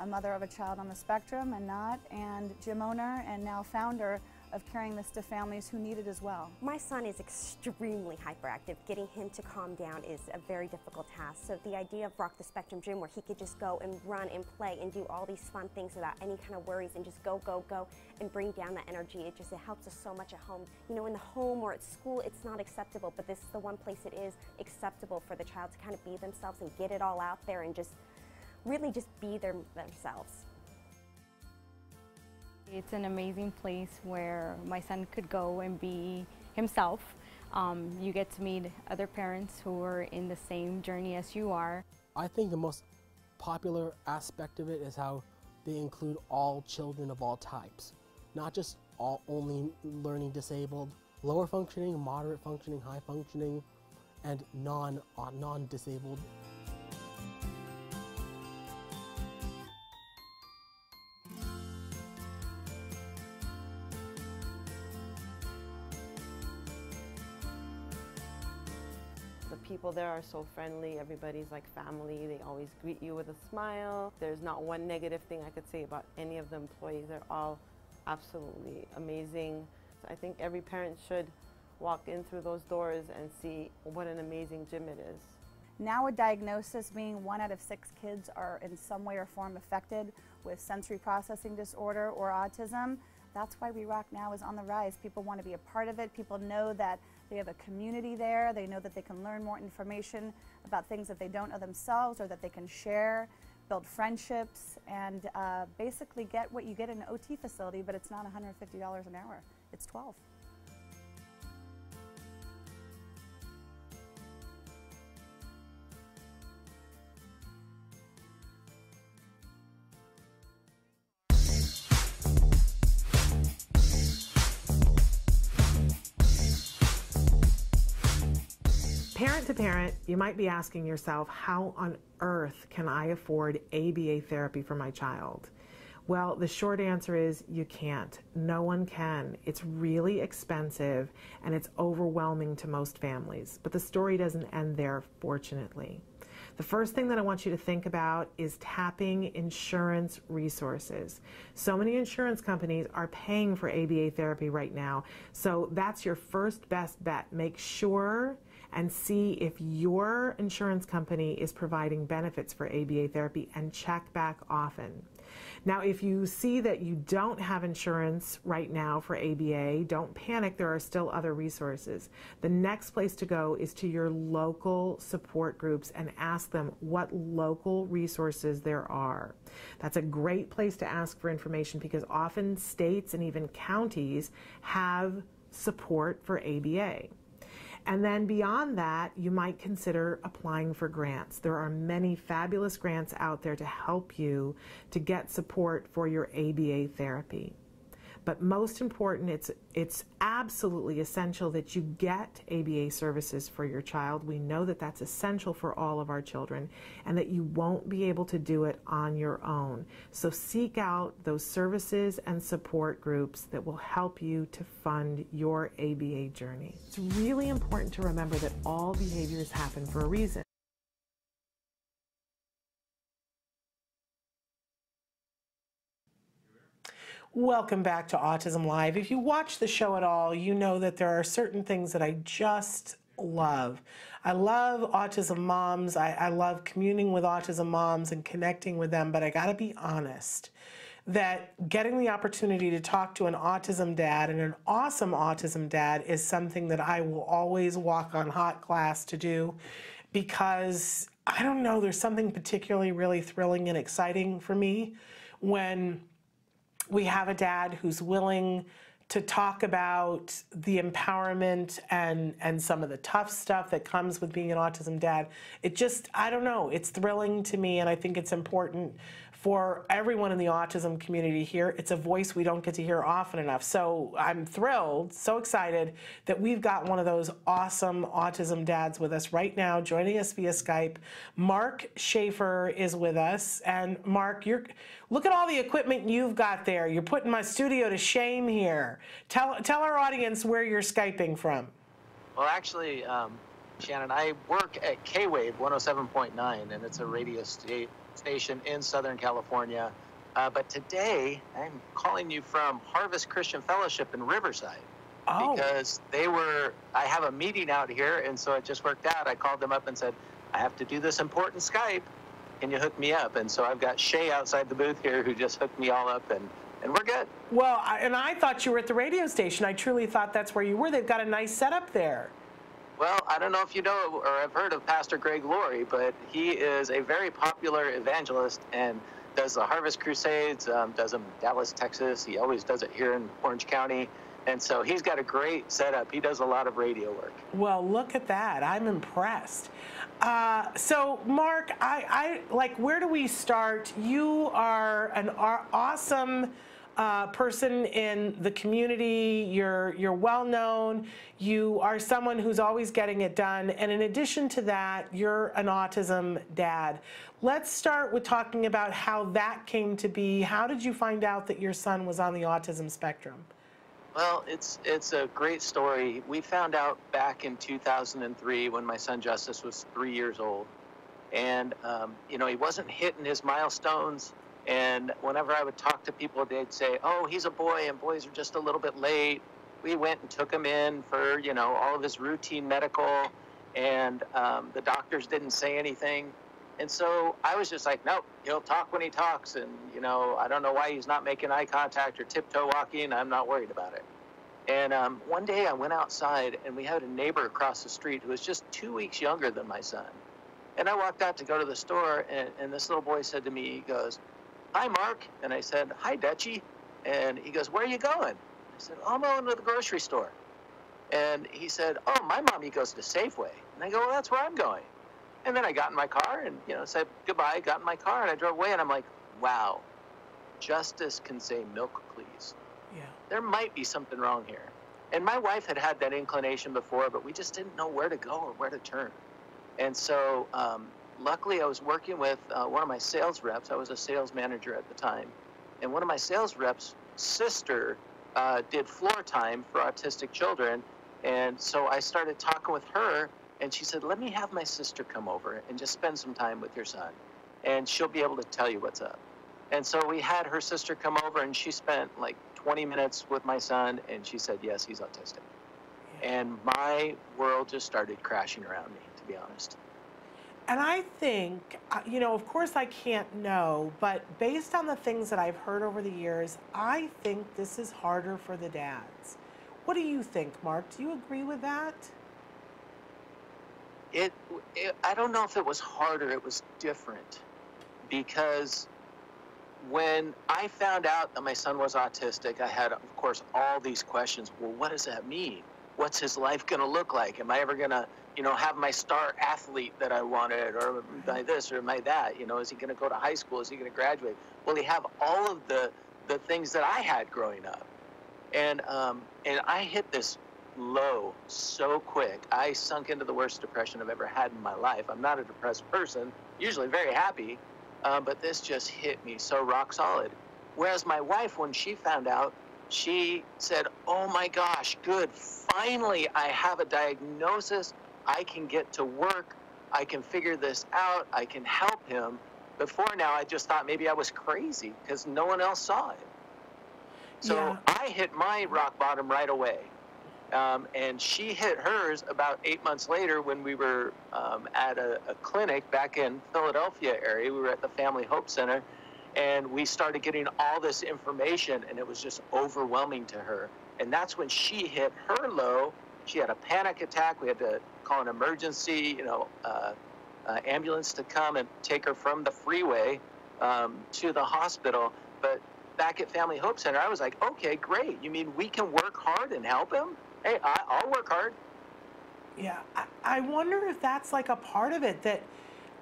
a mother of a child on the spectrum and not, and gym owner and now founder of carrying this to families who need it as well. My son is extremely hyperactive. Getting him to calm down is a very difficult task. So the idea of Rock the Spectrum Gym where he could just go and run and play and do all these fun things without any kind of worries and just go, go, go and bring down that energy, it just it helps us so much at home. You know, in the home or at school, it's not acceptable, but this is the one place it is acceptable for the child to kind of be themselves and get it all out there and just really just be their, themselves. It's an amazing place where my son could go and be himself. Um, you get to meet other parents who are in the same journey as you are. I think the most popular aspect of it is how they include all children of all types, not just all only learning disabled lower functioning, moderate functioning, high functioning, and non, uh, non-disabled. People there are so friendly. Everybody's like family. They always greet you with a smile. There's not one negative thing I could say about any of the employees. They're all absolutely amazing. I think every parent should walk in through those doors and see what an amazing gym it is. Now a diagnosis being one out of six kids are in some way or form affected with sensory processing disorder or autism. That's why We Rock Now is on the rise. People want to be a part of it. People know that they have a community there. They know that they can learn more information about things that they don't know themselves or that they can share, build friendships, and uh, basically get what you get in an OT facility, but it's not $150 an hour. It's 12. Parent to parent, you might be asking yourself, how on earth can I afford ABA therapy for my child? Well, the short answer is you can't. No one can. It's really expensive and it's overwhelming to most families. But the story doesn't end there, fortunately. The first thing that I want you to think about is tapping insurance resources. So many insurance companies are paying for ABA therapy right now. So that's your first best bet. Make sure and see if your insurance company is providing benefits for ABA therapy and check back often. Now, if you see that you don't have insurance right now for ABA, don't panic. There are still other resources. The next place to go is to your local support groups and ask them what local resources there are. That's a great place to ask for information because often states and even counties have support for ABA. And then beyond that, you might consider applying for grants. There are many fabulous grants out there to help you to get support for your ABA therapy. But most important, it's, it's absolutely essential that you get ABA services for your child. We know that that's essential for all of our children and that you won't be able to do it on your own. So seek out those services and support groups that will help you to fund your ABA journey. It's really important to remember that all behaviors happen for a reason. Welcome back to Autism Live. If you watch the show at all, you know that there are certain things that I just love. I love autism moms. I, I love communing with autism moms and connecting with them, but I gotta be honest that getting the opportunity to talk to an autism dad and an awesome autism dad is something that I will always walk on hot glass to do because I don't know, there's something particularly really thrilling and exciting for me when we have a dad who's willing to talk about the empowerment and and some of the tough stuff that comes with being an autism dad. It just I don't know, it's thrilling to me and I think it's important for everyone in the autism community here. It's a voice we don't get to hear often enough. So I'm thrilled, so excited that we've got one of those awesome autism dads with us right now, joining us via Skype. Mark Schaefer is with us. And Mark, you're look at all the equipment you've got there. You're putting my studio to shame here. Tell tell our audience where you're Skyping from. Well, actually, um, Shannon, I work at K Wave 107.9, and it's a radio state station in Southern California. Uh, but today, I'm calling you from Harvest Christian Fellowship in Riverside. Oh. Because they were, I have a meeting out here, and so it just worked out. I called them up and said, I have to do this important Skype. Can you hook me up? And so I've got Shay outside the booth here who just hooked me all up, and, and we're good. Well, I, and I thought you were at the radio station. I truly thought that's where you were. They've got a nice setup there. Well, I don't know if you know or have heard of Pastor Greg Laurie, but he is a very popular evangelist and does the Harvest Crusades, um, does them in Dallas, Texas. He always does it here in Orange County. And so he's got a great setup. He does a lot of radio work. Well, look at that. I'm impressed. Uh, so, Mark, I, I like. Where do we start? You are an awesome uh, person in the community. You're you're well known. You are someone who's always getting it done. And in addition to that, you're an autism dad. Let's start with talking about how that came to be. How did you find out that your son was on the autism spectrum? Well, it's it's a great story. We found out back in 2003 when my son Justice was three years old, and um, you know he wasn't hitting his milestones. And whenever I would talk to people, they'd say, "Oh, he's a boy, and boys are just a little bit late." We went and took him in for you know all of his routine medical, and um, the doctors didn't say anything. And so I was just like, nope, he'll talk when he talks. And, you know, I don't know why he's not making eye contact or tiptoe walking. I'm not worried about it. And um, one day I went outside and we had a neighbor across the street who was just two weeks younger than my son. And I walked out to go to the store and, and this little boy said to me, he goes, hi, Mark. And I said, hi, Dutchie. And he goes, where are you going? I said, oh, I'm going to the grocery store. And he said, oh, my mommy goes to Safeway. And I go, well, that's where I'm going. And then I got in my car and, you know, said goodbye, got in my car and I drove away and I'm like, wow, justice can say milk, please. Yeah. There might be something wrong here. And my wife had had that inclination before, but we just didn't know where to go or where to turn. And so, um, luckily, I was working with uh, one of my sales reps. I was a sales manager at the time. And one of my sales reps' sister uh, did floor time for autistic children. And so I started talking with her and she said, Let me have my sister come over and just spend some time with your son, and she'll be able to tell you what's up. And so we had her sister come over, and she spent like 20 minutes with my son, and she said, Yes, he's autistic. And my world just started crashing around me, to be honest. And I think, uh, you know, of course I can't know, but based on the things that I've heard over the years, I think this is harder for the dads. What do you think, Mark? Do you agree with that? it, it I don't know if it was harder, it was different because when I found out that my son was autistic, I had, of course, all these questions. Well, what does that mean? What's his life going to look like? Am I ever going to, you know, have my star athlete that I wanted, or my this, or my that? You know, is he going to go to high school? Is he going to graduate? Will he have all of the the things that I had growing up? And um, and I hit this low so quick. I sunk into the worst depression I've ever had in my life. I'm not a depressed person, usually very happy, uh, but this just hit me so rock solid. Whereas my wife, when she found out, she said, Oh my gosh, good. Finally, I have a diagnosis. I can get to work. I can figure this out. I can help him. Before now, I just thought maybe I was crazy because no one else saw it. So Yeah. I hit my rock bottom right away. Um, and she hit hers about eight months later when we were um, at a, a clinic back in Philadelphia area. We were at the Family Hope Center, and we started getting all this information, and it was just overwhelming to her. And that's when she hit her low. She had a panic attack. We had to call an emergency, you know, uh, uh, ambulance to come and take her from the freeway um, to the hospital. But back at Family Hope Center, I was like, okay, great. You mean we can work hard and help him? Hey, I, I'll work hard. Yeah, I, I wonder if that's like a part of it that,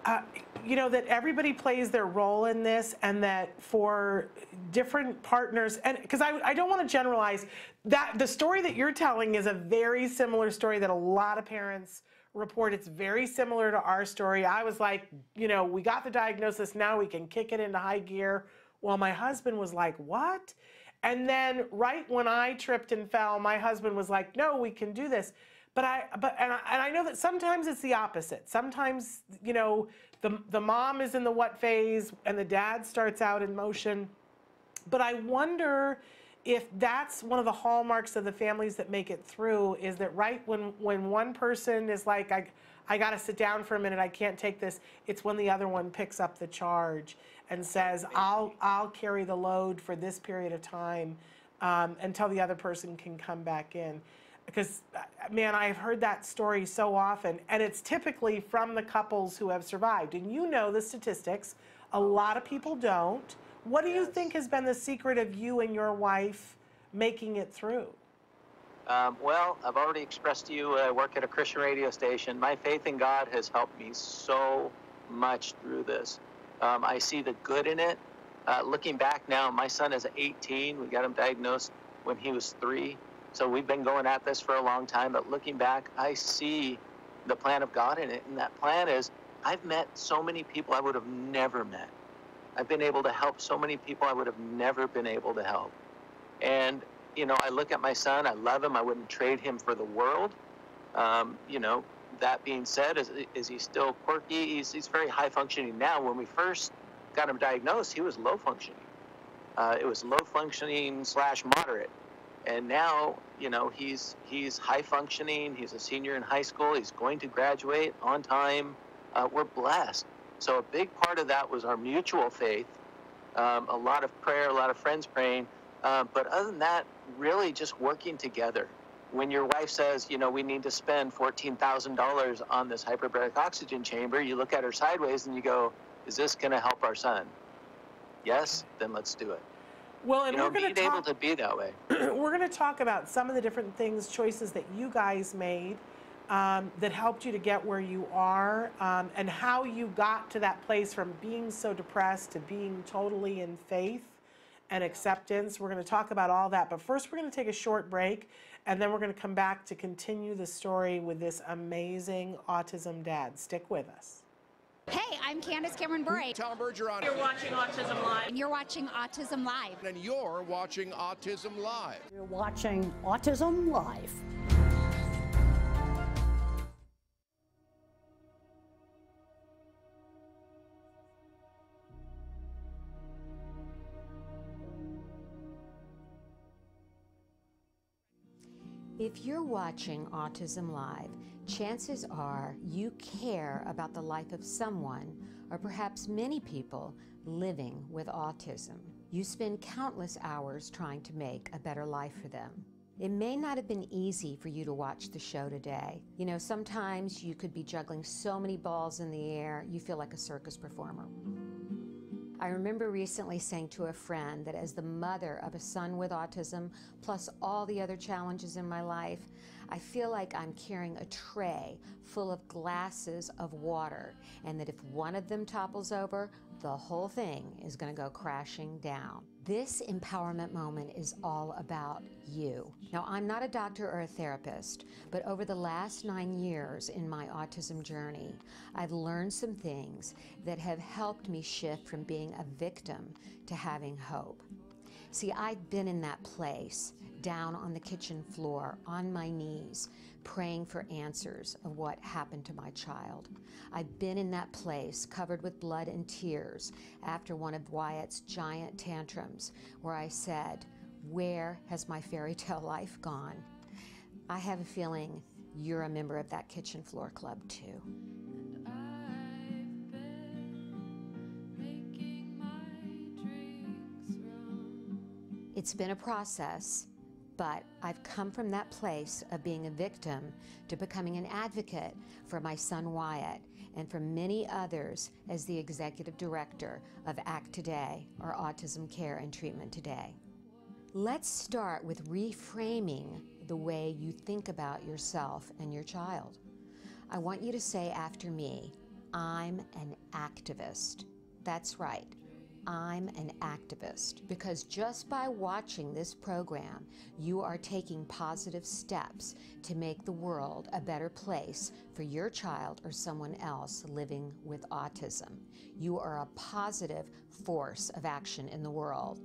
uh, you know, that everybody plays their role in this and that for different partners, and because I, I don't want to generalize, that the story that you're telling is a very similar story that a lot of parents report. It's very similar to our story. I was like, you know, we got the diagnosis, now we can kick it into high gear. Well, my husband was like, what? And then right when I tripped and fell, my husband was like, "No, we can do this." But I but and I, and I know that sometimes it's the opposite. Sometimes, you know, the the mom is in the what phase and the dad starts out in motion. But I wonder if that's one of the hallmarks of the families that make it through is that right when when one person is like I I got to sit down for a minute, I can't take this, it's when the other one picks up the charge and says, I'll I'll carry the load for this period of time um, until the other person can come back in. Because, uh, man, I've heard that story so often, and it's typically from the couples who have survived. And you know the statistics. A lot of people don't. What do you think has been the secret of you and your wife making it through? Um, well, I've already expressed to you I work at a Christian radio station. My faith in God has helped me so much through this. Um, I see the good in it. Uh, looking back now, my son is 18. We got him diagnosed when he was three. So we've been going at this for a long time. But looking back, I see the plan of God in it. And that plan is I've met so many people I would have never met. I've been able to help so many people I would have never been able to help. And, you know, I look at my son, I love him, I wouldn't trade him for the world. Um, you know, that being said, is, is he still quirky? He's, he's very high functioning now. When we first got him diagnosed, he was low functioning. Uh, it was low functioning slash moderate. And now, you know, he's he's high functioning. He's a senior in high school. He's going to graduate on time. Uh, we're blessed. So a big part of that was our mutual faith, um, a lot of prayer, a lot of friends praying. Uh, but other than that, really just working together. When your wife says, you know, we need to spend $14,000 on this hyperbaric oxygen chamber, you look at her sideways and you go, is this going to help our son? Yes, then let's do it. Well, and you know, we're going being able to be that way. we're going to talk about some of the different things, choices that you guys made um, that helped you to get where you are, um, and how you got to that place from being so depressed to being totally in faith and acceptance. We're going to talk about all that, but first we're going to take a short break, and then we're going to come back to continue the story with this amazing autism dad. Stick with us. Hey, I'm Candace Cameron Bure. Tom Bergeron. You're watching Autism Live. And you're watching Autism Live. And you're watching Autism Live. You're watching Autism Live. If you're watching Autism Live, chances are you care about the life of someone, or perhaps many people, living with autism. You spend countless hours trying to make a better life for them. It may not have been easy for you to watch the show today. You know, sometimes you could be juggling so many balls in the air, you feel like a circus performer. I remember recently saying to a friend that as the mother of a son with autism, plus all the other challenges in my life, I feel like I'm carrying a tray full of glasses of water, and that if one of them topples over, the whole thing is going to go crashing down. This empowerment moment is all about you. Now, I'm not a doctor or a therapist, but over the last nine years in my autism journey, I've learned some things that have helped me shift from being a victim to having hope. See, I've been in that place, down on the kitchen floor, on my knees, praying for answers of what happened to my child. I've been in that place, covered with blood and tears, after one of Wyatt's giant tantrums, where I said, Where has my fairy tale life gone? I have a feeling you're a member of that kitchen floor club too. It's been a process, but I've come from that place of being a victim to becoming an advocate for my son Wyatt and for many others as the executive director of ACT Today, or Autism Care and Treatment Today. Let's start with reframing the way you think about yourself and your child. I want you to say after me, I'm an activist. That's right. I'm an activist because just by watching this program, you are taking positive steps to make the world a better place for your child or someone else living with autism. You are a positive force of action in the world.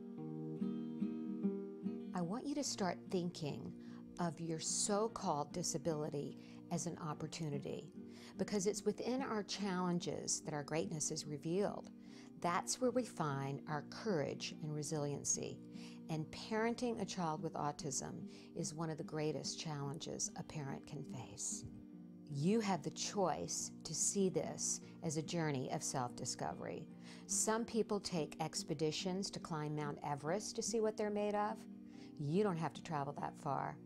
I want you to start thinking of your so called disability as an opportunity because it's within our challenges that our greatness is revealed. That's where we find our courage and resiliency. And parenting a child with autism is one of the greatest challenges a parent can face. You have the choice to see this as a journey of self discovery. Some people take expeditions to climb Mount Everest to see what they're made of. You don't have to travel that far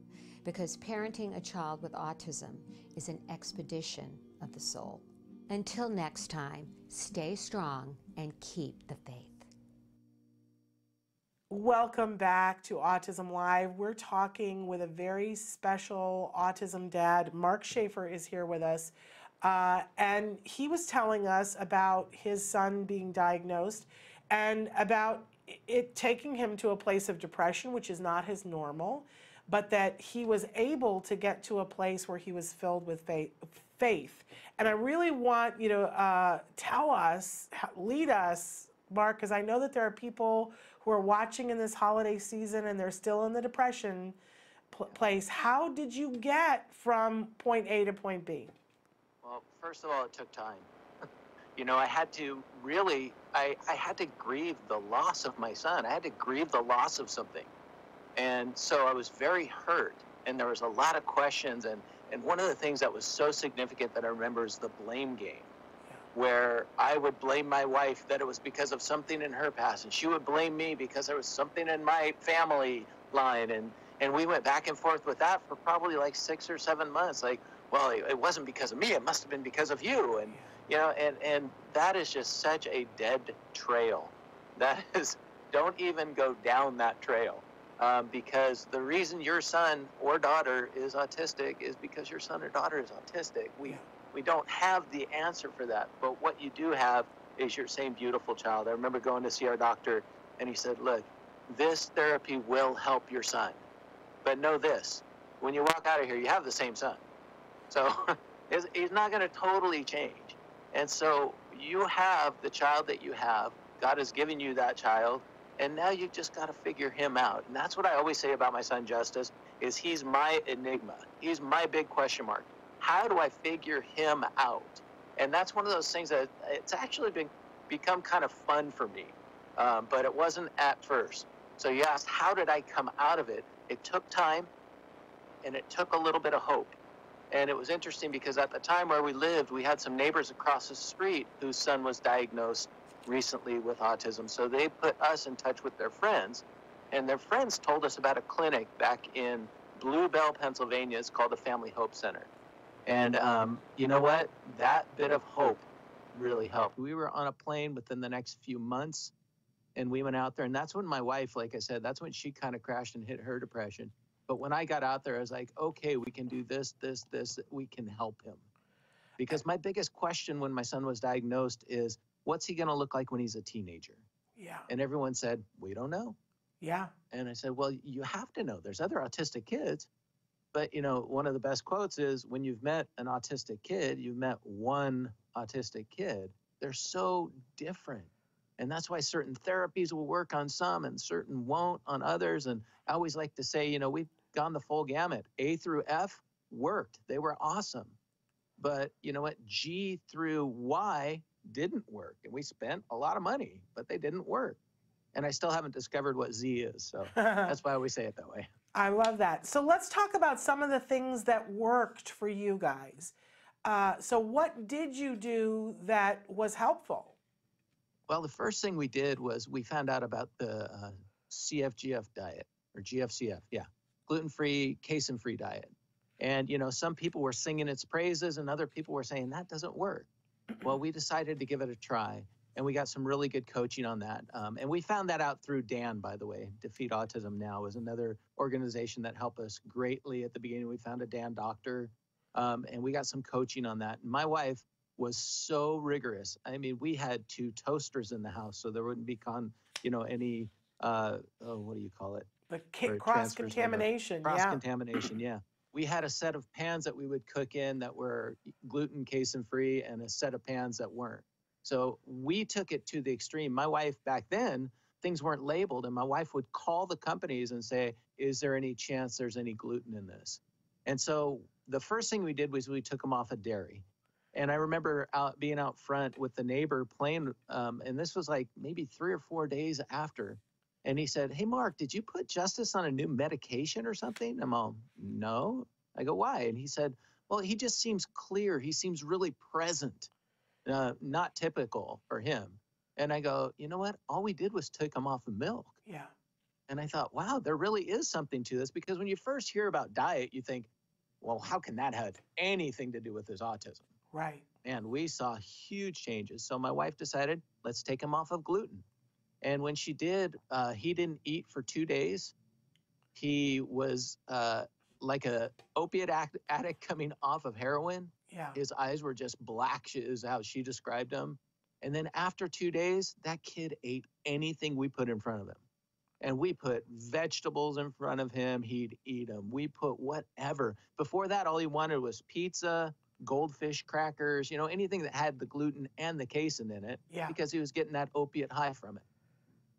because parenting a child with autism is an expedition of the soul. Until next time, stay strong and keep the faith. Welcome back to Autism Live. We're talking with a very special autism dad. Mark Schaefer is here with us. Uh, and he was telling us about his son being diagnosed and about it taking him to a place of depression, which is not his normal, but that he was able to get to a place where he was filled with faith. Faith. And I really want you to uh, tell us, lead us, Mark, because I know that there are people who are watching in this holiday season and they're still in the depression pl- place. How did you get from point A to point B? Well, first of all, it took time. you know, I had to really, I, I had to grieve the loss of my son. I had to grieve the loss of something. And so I was very hurt. And there was a lot of questions. And, and one of the things that was so significant that I remember is the blame game, where I would blame my wife that it was because of something in her past. And she would blame me because there was something in my family line. And, and we went back and forth with that for probably like six or seven months. Like, well, it, it wasn't because of me. It must have been because of you. And, you know, and, and that is just such a dead trail. That is, don't even go down that trail. Um, because the reason your son or daughter is autistic is because your son or daughter is autistic. We, we don't have the answer for that. But what you do have is your same beautiful child. I remember going to see our doctor, and he said, Look, this therapy will help your son. But know this when you walk out of here, you have the same son. So he's not going to totally change. And so you have the child that you have. God has given you that child. And now you've just got to figure him out. And that's what I always say about my son Justice is he's my enigma. He's my big question mark. How do I figure him out? And that's one of those things that it's actually been become kind of fun for me. Um, but it wasn't at first. So you asked, how did I come out of it? It took time and it took a little bit of hope. And it was interesting because at the time where we lived, we had some neighbors across the street whose son was diagnosed recently with autism. So they put us in touch with their friends. And their friends told us about a clinic back in Blue Bell, Pennsylvania. It's called the Family Hope Center. And um, you know what? That bit of hope really helped. We were on a plane within the next few months and we went out there. And that's when my wife, like I said, that's when she kind of crashed and hit her depression. But when I got out there, I was like, okay, we can do this, this, this. We can help him. Because my biggest question when my son was diagnosed is, what's he going to look like when he's a teenager? Yeah. And everyone said, we don't know. Yeah. And I said, well, you have to know. There's other autistic kids. But, you know, one of the best quotes is when you've met an autistic kid, you've met one autistic kid. They're so different. And that's why certain therapies will work on some and certain won't on others. And I always like to say, you know, we've gone the full gamut. A through F worked, they were awesome. But you know what? G through Y didn't work. And we spent a lot of money, but they didn't work. And I still haven't discovered what Z is. So that's why we say it that way. I love that. So let's talk about some of the things that worked for you guys. Uh, so, what did you do that was helpful? Well, the first thing we did was we found out about the uh, CFGF diet or GFCF, yeah, gluten-free, casein-free diet. And you know, some people were singing its praises, and other people were saying that doesn't work. Well, we decided to give it a try, and we got some really good coaching on that. Um, and we found that out through Dan, by the way. Defeat Autism Now is another organization that helped us greatly at the beginning. We found a Dan doctor, um, and we got some coaching on that. And my wife was so rigorous. I mean, we had two toasters in the house, so there wouldn't be con, you know, any uh, oh, what do you call it? The ca- cross contamination. Cross yeah. contamination, yeah. We had a set of pans that we would cook in that were gluten casein free, and a set of pans that weren't. So we took it to the extreme. My wife back then, things weren't labeled, and my wife would call the companies and say, "Is there any chance there's any gluten in this?" And so the first thing we did was we took them off of dairy. And I remember out being out front with the neighbor playing, um, and this was like maybe three or four days after. And he said, Hey, Mark, did you put Justice on a new medication or something? I'm all, No. I go, Why? And he said, Well, he just seems clear. He seems really present, uh, not typical for him. And I go, You know what? All we did was take him off of milk. Yeah. And I thought, wow, there really is something to this because when you first hear about diet, you think, well, how can that have anything to do with his autism? Right. And we saw huge changes. So my wife decided, let's take him off of gluten. And when she did, uh, he didn't eat for two days. He was uh, like a opiate act- addict coming off of heroin. Yeah. His eyes were just black, is how she described them. And then after two days, that kid ate anything we put in front of him. And we put vegetables in front of him, he'd eat them. We put whatever. Before that, all he wanted was pizza, goldfish crackers, you know, anything that had the gluten and the casein in it, Yeah. because he was getting that opiate high from it.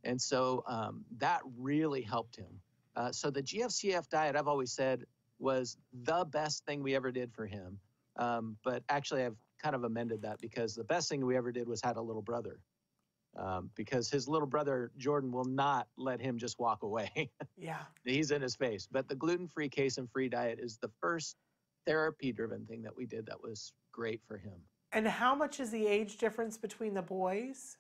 And so um, that really helped him. Uh, so the GFCF diet, I've always said, was the best thing we ever did for him. Um, but actually, I've kind of amended that because the best thing we ever did was had a little brother. Um, because his little brother Jordan will not let him just walk away. Yeah. He's in his face. But the gluten-free, casein-free diet is the first therapy-driven thing that we did that was great for him. And how much is the age difference between the boys?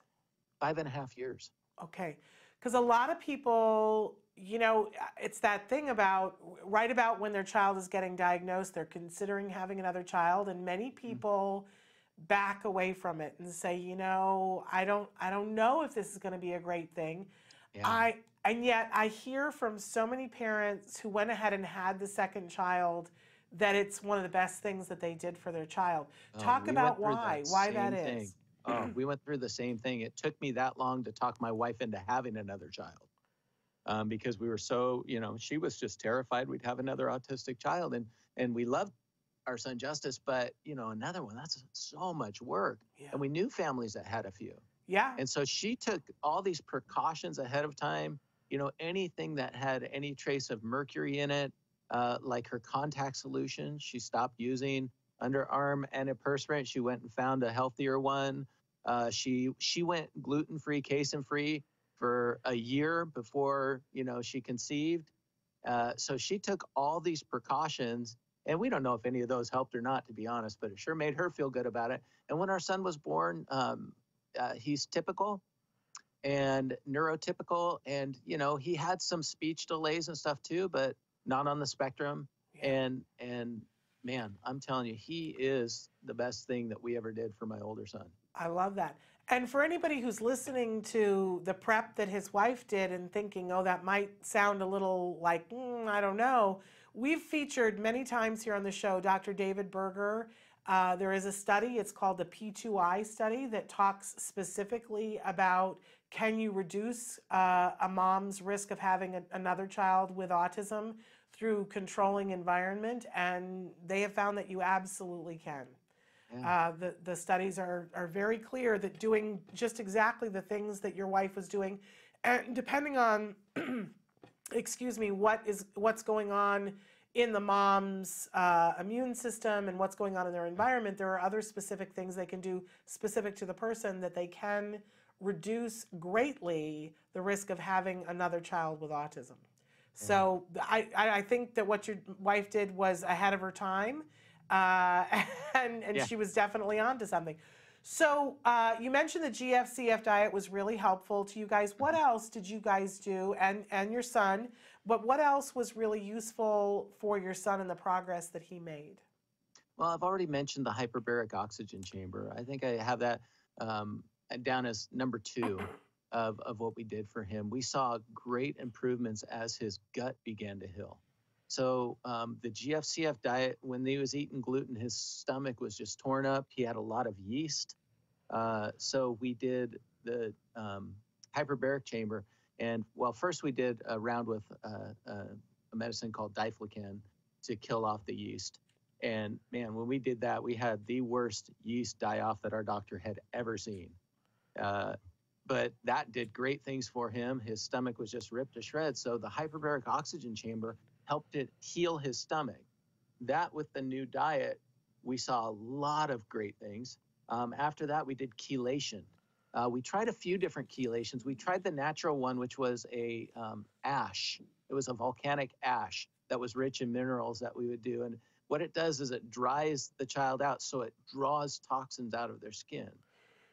Five and a half years. Okay. Because a lot of people, you know, it's that thing about right about when their child is getting diagnosed, they're considering having another child, and many Mm-hmm. people back away from it and say, you know, I don't, I don't know if this is going to be a great thing. I and yet I hear from so many parents who went ahead and had the second child that it's one of the best things that they did for their child. Oh, Talk we about why, that why that is. thing. Oh, we went through the same thing. It took me that long to talk my wife into having another child um, because we were so, you know, she was just terrified we'd have another autistic child, and and we loved our son Justice, but you know, another one that's so much work, and we knew families that had a few. Yeah. And so she took all these precautions ahead of time. You know, anything that had any trace of mercury in it, uh, like her contact solution, she stopped using underarm antiperspirant. She went and found a healthier one. Uh, she she went gluten free, casein free for a year before you know she conceived. Uh, so she took all these precautions, and we don't know if any of those helped or not, to be honest. But it sure made her feel good about it. And when our son was born, um, uh, he's typical and neurotypical and you know he had some speech delays and stuff too but not on the spectrum and and man i'm telling you he is the best thing that we ever did for my older son I love that. And for anybody who's listening to the prep that his wife did and thinking, oh, that might sound a little like, mm, I don't know, we've featured many times here on the show Dr. David Berger. Uh, there is a study, it's called the P2I study, that talks specifically about can you reduce uh, a mom's risk of having a, another child with autism through controlling environment. And they have found that you absolutely can. Uh, the, the studies are, are very clear that doing just exactly the things that your wife was doing, and depending on, excuse me, what is what's going on in the mom's uh, immune system and what's going on in their environment, there are other specific things they can do specific to the person that they can reduce greatly the risk of having another child with autism. So I I think that what your wife did was ahead of her time, uh, and and Yeah. she was definitely onto something. So uh, you mentioned the GFCF diet was really helpful to you guys. What else did you guys do, and and your son? But what else was really useful for your son and the progress that he made? well i've already mentioned the hyperbaric oxygen chamber i think i have that um, down as number two of, of what we did for him we saw great improvements as his gut began to heal So um, the GFCF diet, when he was eating gluten, his stomach was just torn up. He had a lot of yeast. Uh, so we did the um, hyperbaric chamber, and well, first we did a round with uh, uh, a medicine called diflucan to kill off the yeast. And man, when we did that, we had the worst yeast die off that our doctor had ever seen. Uh, but that did great things for him. His stomach was just ripped to shreds. So the hyperbaric oxygen chamber helped it heal his stomach. That with the new diet, we saw a lot of great things. Um, after that, we did chelation. Uh, we tried a few different chelations. We tried the natural one, which was a um, ash. It was a volcanic ash that was rich in minerals that we would do. And what it does is it dries the child out, so it draws toxins out of their skin.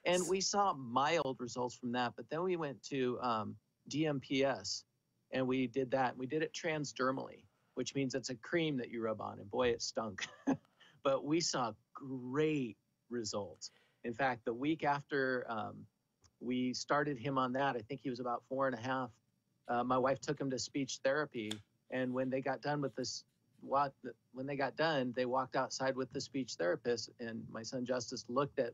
And we saw mild results from that. But then we went to um, DMPS and we did that. We did it transdermally, which means it's a cream that you rub on. And boy, it stunk. but we saw great results. In fact, the week after um, we started him on that, I think he was about four and a half. Uh, my wife took him to speech therapy. And when they got done with this, what, when they got done, they walked outside with the speech therapist. And my son Justice looked at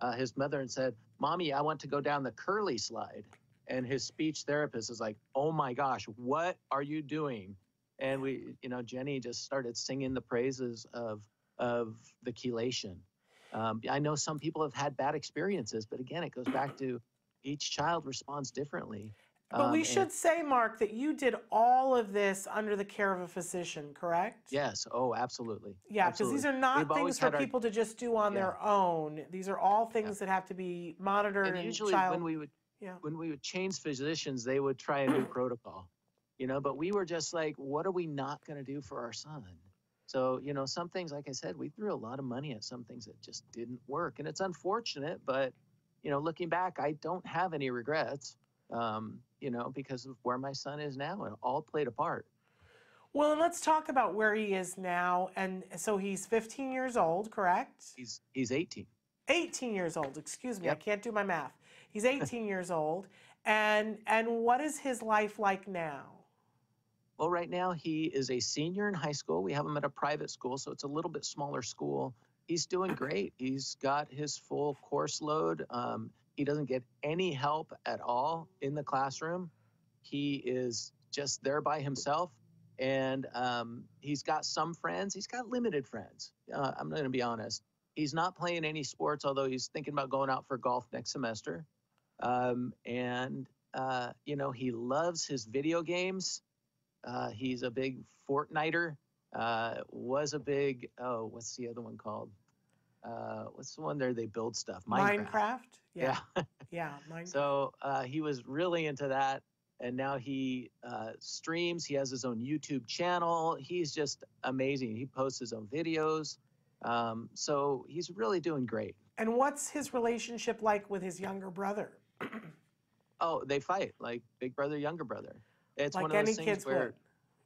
uh, his mother and said, "Mommy, I want to go down the curly slide." And his speech therapist is like, "Oh my gosh, what are you doing?" And we, you know, Jenny just started singing the praises of of the chelation. Um, I know some people have had bad experiences, but again, it goes back to each child responds differently. But we Um, should and- say, Mark, that you did all of this under the care of a physician, correct? Yes. Oh, absolutely. Yeah, because these are not We've things for had our- people to just do on Yeah. their own. These are all things that have to be monitored and, And usually, child. when we would yeah. when we would change physicians, they would try a new protocol, you know. But we were just like, what are we not going to do for our son? So you know, some things, like I said, we threw a lot of money at some things that just didn't work, and it's unfortunate. But you know, looking back, I don't have any regrets. Um, you know, because of where my son is now, and it all played a part. Well, and let's talk about where he is now. And so he's 15 years old, correct? He's he's 18. 18 years old. Excuse me, I can't do my math. He's 18 years old, and and what is his life like now? Well, right now he is a senior in high school. We have him at a private school, so it's a little bit smaller school. He's doing great. He's got his full course load. Um, he doesn't get any help at all in the classroom. He is just there by himself, and um, he's got some friends. He's got limited friends. Uh, I'm going to be honest. He's not playing any sports, although he's thinking about going out for golf next semester. Um, and uh, you know, he loves his video games. Uh, he's a big Fortniter. Uh, was a big oh, what's the other one called? Uh, what's the one there they build stuff? Minecraft? Yeah. Yeah, Minecraft. so uh, he was really into that, and now he uh, streams. He has his own YouTube channel. He's just amazing. He posts his own videos. Um, so he's really doing great. And what's his relationship like with his younger brother? Oh, they fight like big brother, younger brother. It's Like one of those things where,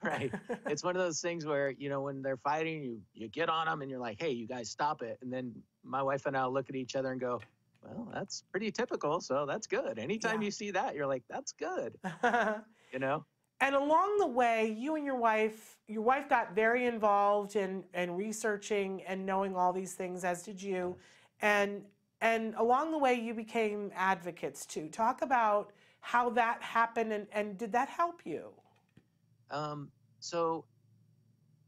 would. right? it's one of those things where you know when they're fighting, you you get on them and you're like, hey, you guys stop it. And then my wife and I look at each other and go, well, that's pretty typical. So that's good. Anytime you see that, you're like, that's good. you know. And along the way, you and your wife, your wife got very involved in, in researching and knowing all these things, as did you. And and along the way, you became advocates too. Talk about how that happened and, and did that help you? Um, so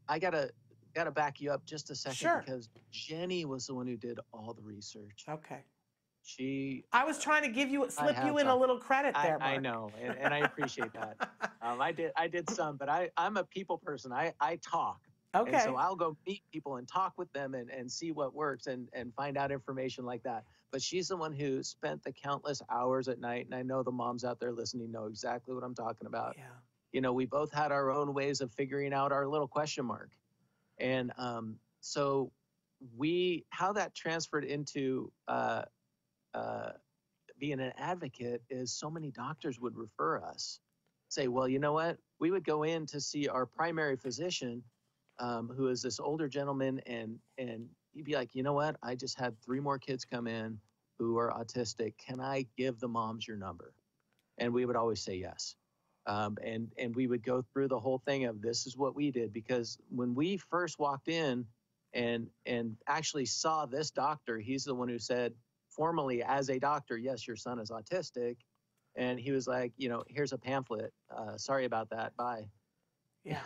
I gotta gotta back you up just a second Sure. because Jenny was the one who did all the research. Okay. She I was trying to give you slip you in a little credit I, there, I Mark. know, and, and I appreciate that. Um, I did I did some, but I I'm a people person. I I talk. And Okay. so I'll go meet people and talk with them and, and see what works and, and find out information like that. But she's the one who spent the countless hours at night. And I know the moms out there listening know exactly what I'm talking about. Yeah. You know, we both had our own ways of figuring out our little question mark. And um, so we, how that transferred into uh, uh, being an advocate is so many doctors would refer us, say, well, you know what? We would go in to see our primary physician, um, who is this older gentleman, and and he'd be like, you know what? I just had three more kids come in who are autistic. Can I give the moms your number? And we would always say yes. Um, and and we would go through the whole thing of this is what we did because when we first walked in and and actually saw this doctor, he's the one who said formally as a doctor, yes, your son is autistic. And he was like, you know, here's a pamphlet. Uh, sorry about that. Bye. Yeah.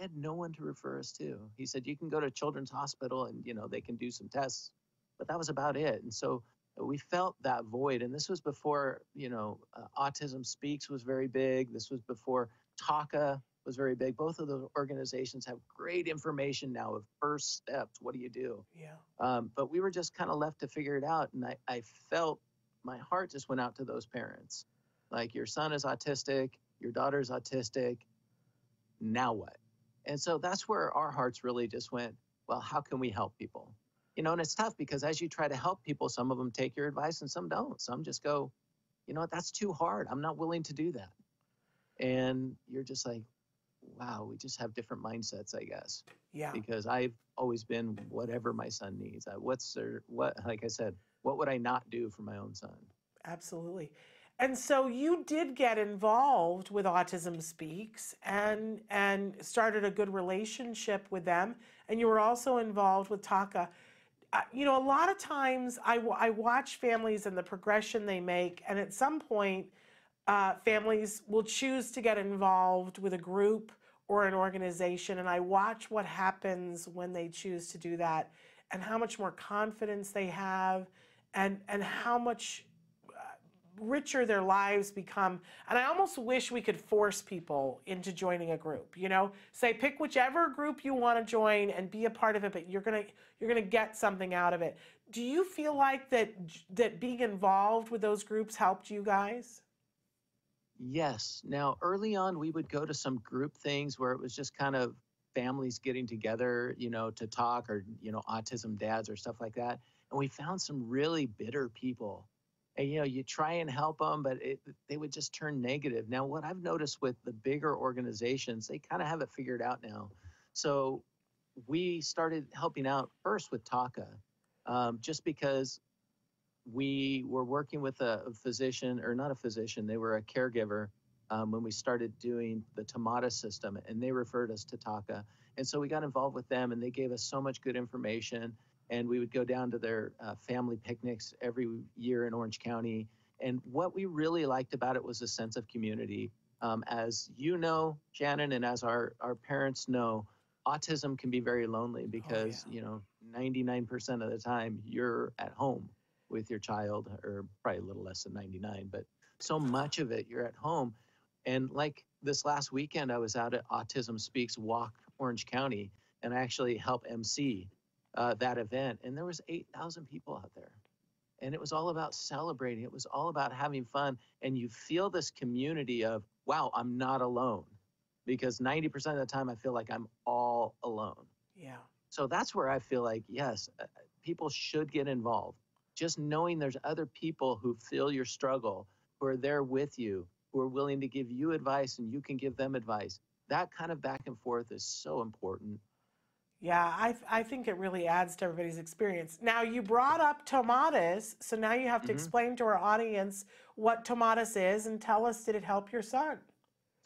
Had no one to refer us to. He said, you can go to Children's Hospital and, you know, they can do some tests. But that was about it. And so we felt that void. And this was before, you know, uh, Autism Speaks was very big. This was before TACA was very big. Both of those organizations have great information now of first steps. What do you do? Yeah. Um, but we were just kind of left to figure it out. And I, I felt my heart just went out to those parents. Like, your son is autistic, your daughter's autistic. Now what? And so that's where our hearts really just went, well, how can we help people? You know, and it's tough because as you try to help people, some of them take your advice and some don't. Some just go, you know what, that's too hard. I'm not willing to do that. And you're just like, wow, we just have different mindsets, I guess Yeah. because I've always been whatever my son needs. What's there, what, like I said, what would I not do for my own son? Absolutely. And so you did get involved with Autism Speaks and and started a good relationship with them. And you were also involved with TACA. uh, you know, a lot of times I, I watch families and the progression they make, and at some point, uh, families will choose to get involved with a group or an organization, and I watch what happens when they choose to do that, and how much more confidence they have, and and how much richer their lives become. And I almost wish we could force people into joining a group. You know, say pick whichever group you want to join and be a part of it, but you're gonna you're gonna get something out of it. Do you feel like that that being involved with those groups helped you guys? Yes. Now, early on, we would go to some group things where it was just kind of families getting together, you know, to talk or, you know, autism dads or stuff like that. And we found some really bitter people and you know you try and help them but it, they would just turn negative. Now what i've noticed with the bigger organizations they kind of have it figured out now. So we started helping out first with TACA um, just because we were working with a, a, physician or not a physician they were a caregiver um, when we started doing the Tomatis system and they referred us to TACA. And so we got involved with them and they gave us so much good information and we would go down to their uh, family picnics every year in Orange County. And what we really liked about it was a sense of community. Um, as you know, Shannon, and as our, our parents know, autism can be very lonely because, oh, yeah. you know, 99% of the time you're at home with your child, or probably a little less than 99, but so much of it you're at home. And like this last weekend, I was out at Autism Speaks Walk Orange County, and I actually helped MC uh, that event, and there was 8,000 people out there. And it was all about celebrating. It was all about having fun. And you feel this community of, wow, I'm not alone. Because 90% of the time, I feel like I'm all alone. Yeah. So that's where I feel like, yes, uh, people should get involved. Just knowing there's other people who feel your struggle, who are there with you, who are willing to give you advice and you can give them advice. That kind of back and forth is so important. Yeah, I, I think it really adds to everybody's experience. Now, you brought up Tomatis, so now you have to mm-hmm. explain to our audience what Tomatis is and tell us did it help your son?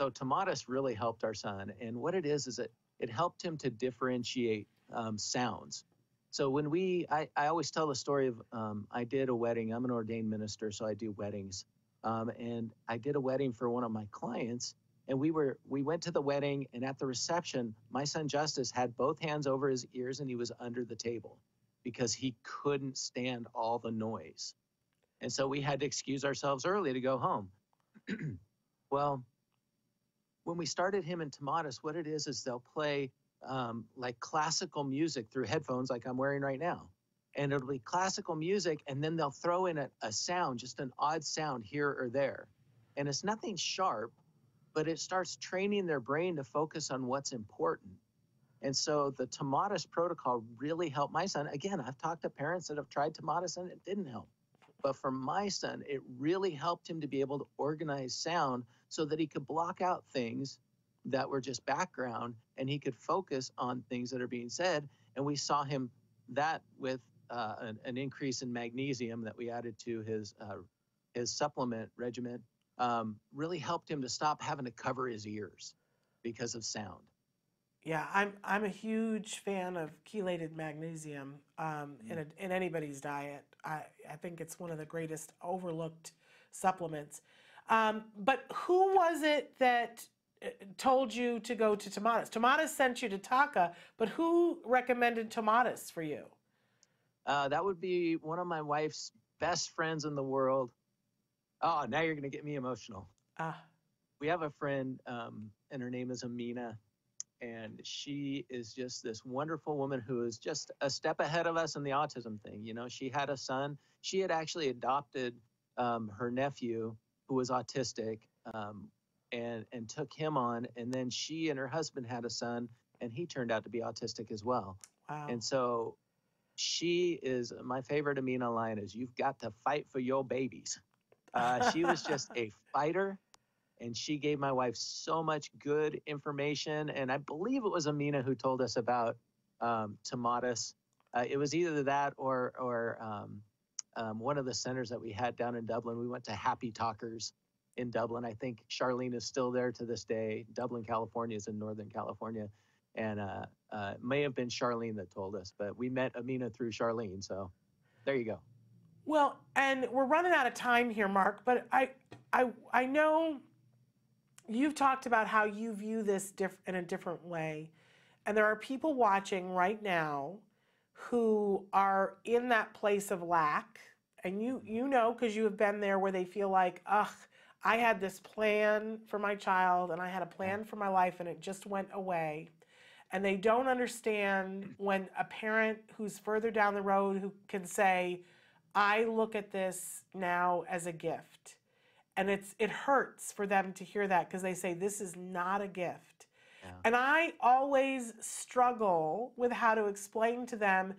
So, Tomatis really helped our son. And what it is, is it, it helped him to differentiate um, sounds. So, when we, I, I always tell the story of um, I did a wedding. I'm an ordained minister, so I do weddings. Um, and I did a wedding for one of my clients and we were we went to the wedding and at the reception my son justice had both hands over his ears and he was under the table because he couldn't stand all the noise. And so we had to excuse ourselves early to go home. Well when we started him in Tomatis, what it is is they'll play um, like classical music through headphones like i'm wearing right now. And it'll be classical music and then they'll throw in a, a sound just an odd sound here or there. And it's nothing sharp but it starts training their brain to focus on what's important. And so the Tomatis protocol really helped my son. Again, I've talked to parents that have tried Tomatis and it didn't help. But for my son, it really helped him to be able to organize sound so that he could block out things that were just background and he could focus on things that are being said. And we saw him that with uh, an, an, increase in magnesium that we added to his uh, his supplement regimen um, really helped him to stop having to cover his ears because of sound. Yeah, I'm I'm a huge fan of chelated magnesium um, mm. in a, in anybody's diet. I I think it's one of the greatest overlooked supplements. Um, but who was it that uh, told you to go to Tomatis? Tomatis sent you to TACA, but who recommended Tomatis for you? Uh, that would be one of my wife's best friends in the world. Oh, now you're going to get me emotional. Ah. We have a friend, um, and her name is Amina, and she is just this wonderful woman who is just a step ahead of us in the autism thing. You know, she had a son. She had actually adopted um, her nephew who was autistic, um, and and took him on. And then she and her husband had a son, and he turned out to be autistic as well. Wow. And so she is my favorite Amina line is you've got to fight for your babies. Uh, she was just a fighter, and she gave my wife so much good information. And I believe it was Amina who told us about um, Tomatis. Uh, it was either that or or um, um, one of the centers that we had down in Dublin. We went to Happy Talkers in Dublin. I think Charlene is still there to this day. Dublin, California is in Northern California. and uh, uh, it may have been Charlene that told us, but we met Amina through Charlene. So there you go. Well, and we're running out of time here, Mark, but I, I, I know you've talked about how you view this in a different way. And there are people watching right now who are in that place of lack. And you, you know, because you have been there where they feel like, ugh, I had this plan for my child and I had a plan for my life and it just went away. And they don't understand when a parent who's further down the road who can say, I look at this now as a gift. And it's it hurts for them to hear that because they say this is not a gift. And I always struggle with how to explain to them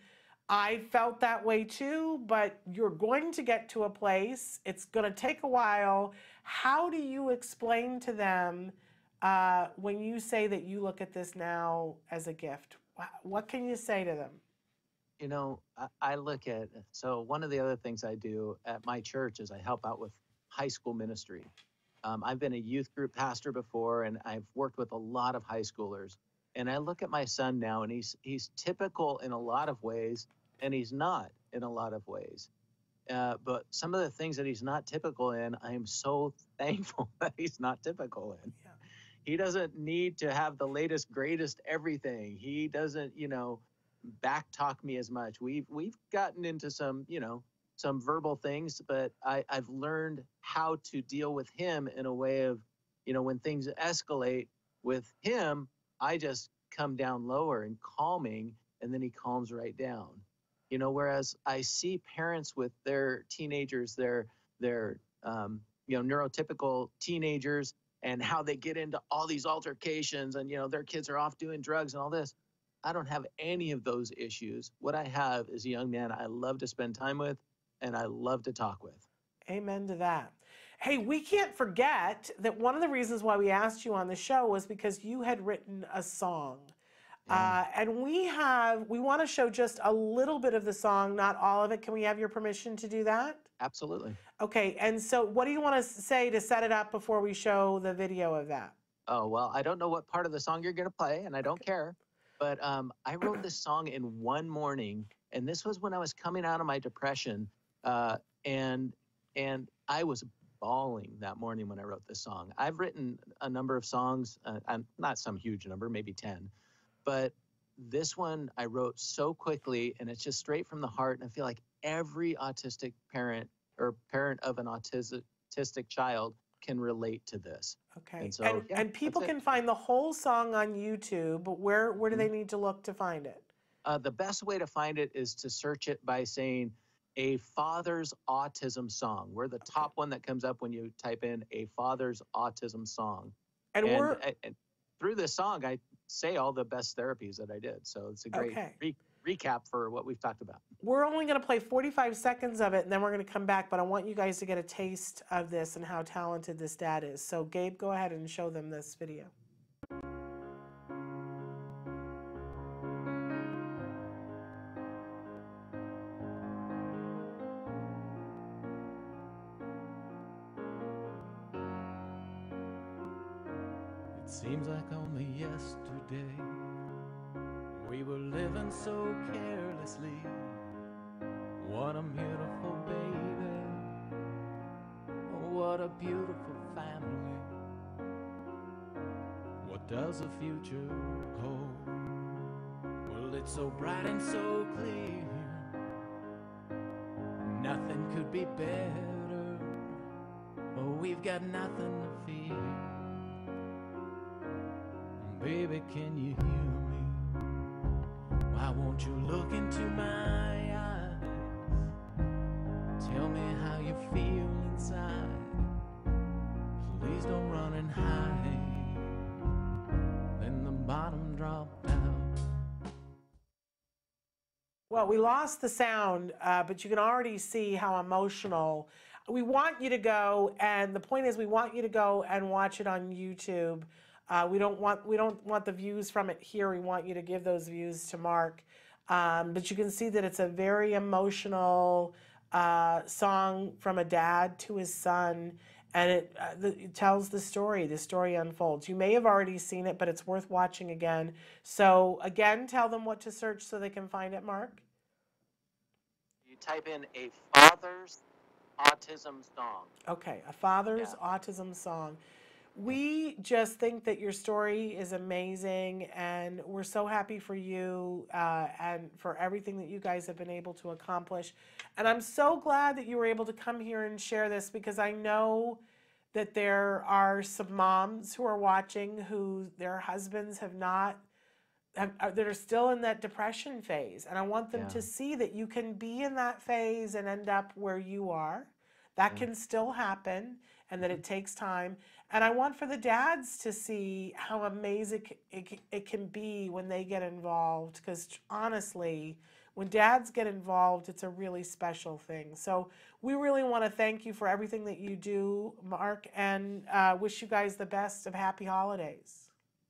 I felt that way too, but you're going to get to a place. It's going to take a while. How do you explain to them uh, when you say that you look at this now as a gift? What can you say to them? You know, I, I look at so one of the other things I do at my church is I help out with high school ministry. Um, I've been a youth group pastor before, and I've worked with a lot of high schoolers. And I look at my son now, and he's he's typical in a lot of ways, and he's not in a lot of ways. Uh, but some of the things that he's not typical in, I am so thankful that he's not typical in. He doesn't need to have the latest, greatest everything. He doesn't, you know, back talk me as much. We've we've gotten into some, you know, some verbal things, but I, I've learned how to deal with him in a way of, you know, when things escalate with him, I just come down lower and calming, and then he calms right down. You know, whereas I see parents with their teenagers, their their um, you know neurotypical teenagers, and how they get into all these altercations, and you know their kids are off doing drugs and all this. I don't have any of those issues. What I have is a young man I love to spend time with, and I love to talk with. Amen to that. Hey, we can't forget that one of the reasons why we asked you on the show was because you had written a song. Uh, and we have, we want to show just a little bit of the song, not all of it. Can we have your permission to do that? Absolutely. Okay, and so what do you want to say to set it up before we show the video of that? Oh, well, I don't know what part of the song you're going to play, and I don't care. But um, I wrote this song in one morning, and this was when I was coming out of my depression. Uh, and and I was bawling that morning when I wrote this song. I've written a number of songs, uh, not some huge number, maybe 10, but this one I wrote so quickly, and it's just straight from the heart. And I feel like every autistic parent or parent of an autistic child can relate to this. Okay. And so, and, yeah, and people can find the whole song on YouTube, but where, where do they need to look to find it? Uh, the best way to find it is to search it by saying a father's autism song. We're the top one that comes up when you type in a father's autism song. And we're- and- and through this song, I say all the best therapies that I did. So it's a great Okay. Re- recap for what we've talked about. We're only going to play 45 seconds of it and then we're going to come back, but I want you guys to get a taste of this and how talented this dad is. So, Gabe, go ahead and show them this video. It seems like only yesterday we were living so carelessly. What a beautiful baby. What a beautiful family. What does the future hold? Well, it's so bright and so clear. Nothing could be better. Oh, we've got nothing to fear. Baby, can you hear me? Why won't you look into my eyes? Tell me how you feel inside. Please don't run and hide. Then the bottom dropped out. Well, we lost the sound, uh, but you can already see how emotional. We want you to go, and the point is, we want you to go and watch it on YouTube. Uh, we don't want we don't want the views from it here. We want you to give those views to Mark. Um, but you can see that it's a very emotional uh, song from a dad to his son, and it, uh, the, it tells the story. The story unfolds. You may have already seen it, but it's worth watching again. So, again, tell them what to search so they can find it, Mark. You type in a father's autism song. Okay, a father's autism song. We just think that your story is amazing, and we're so happy for you uh, and for everything that you guys have been able to accomplish. And I'm so glad that you were able to come here and share this because I know that there are some moms who are watching who their husbands have not have, are- that are still in that depression phase and i want them Yeah. to see that you can be in that phase and end up where you are that can still happen and that it takes time and i want for the dads to see how amazing it, it, can be when they get involved because honestly when dads get involved it's a really special thing so we really want to thank you for everything that you do mark and uh, wish you guys the best of happy holidays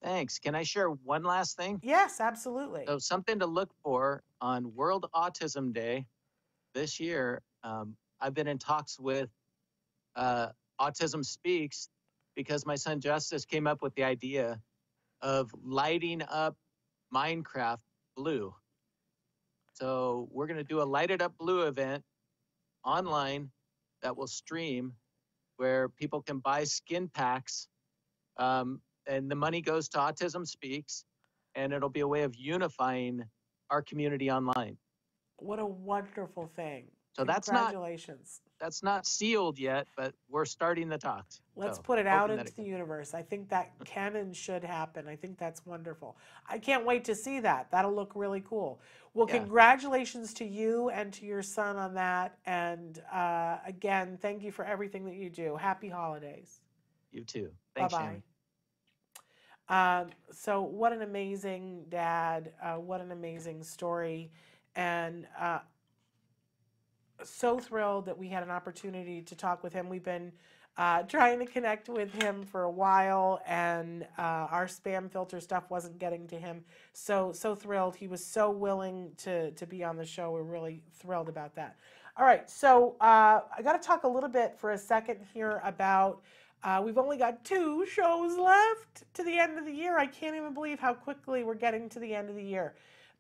Thanks. Can I share one last thing? yes absolutely So something to look for on World Autism Day this year. Um, I've been in talks with uh, Autism Speaks because my son Justice came up with the idea of lighting up Minecraft blue. So we're going to do a lighted up blue event online that will stream where people can buy skin packs um, and the money goes to Autism Speaks and it'll be a way of unifying our community online. what a wonderful thing So that's not congratulations that's not sealed yet, but we're starting the talks. Let's So, put it out into the universe. I think that can and should happen. I think that's wonderful. I can't wait to see that. That'll look really cool. Well, Yeah. congratulations to you and to your son on that. And uh, again, thank you for everything that you do. Happy holidays. You too. Thanks, Bye bye. Um, so, what an amazing dad. Uh, what an amazing story. And uh, so thrilled that we had an opportunity to talk with him. We've been uh, trying to connect with him for a while, and uh, our spam filter stuff wasn't getting to him. So so thrilled. He was so willing to to be on the show. We're really thrilled about that. All right, so uh, I got to talk a little bit for a second here about. Uh, we've only got two shows left to the end of the year. I can't even believe how quickly we're getting to the end of the year.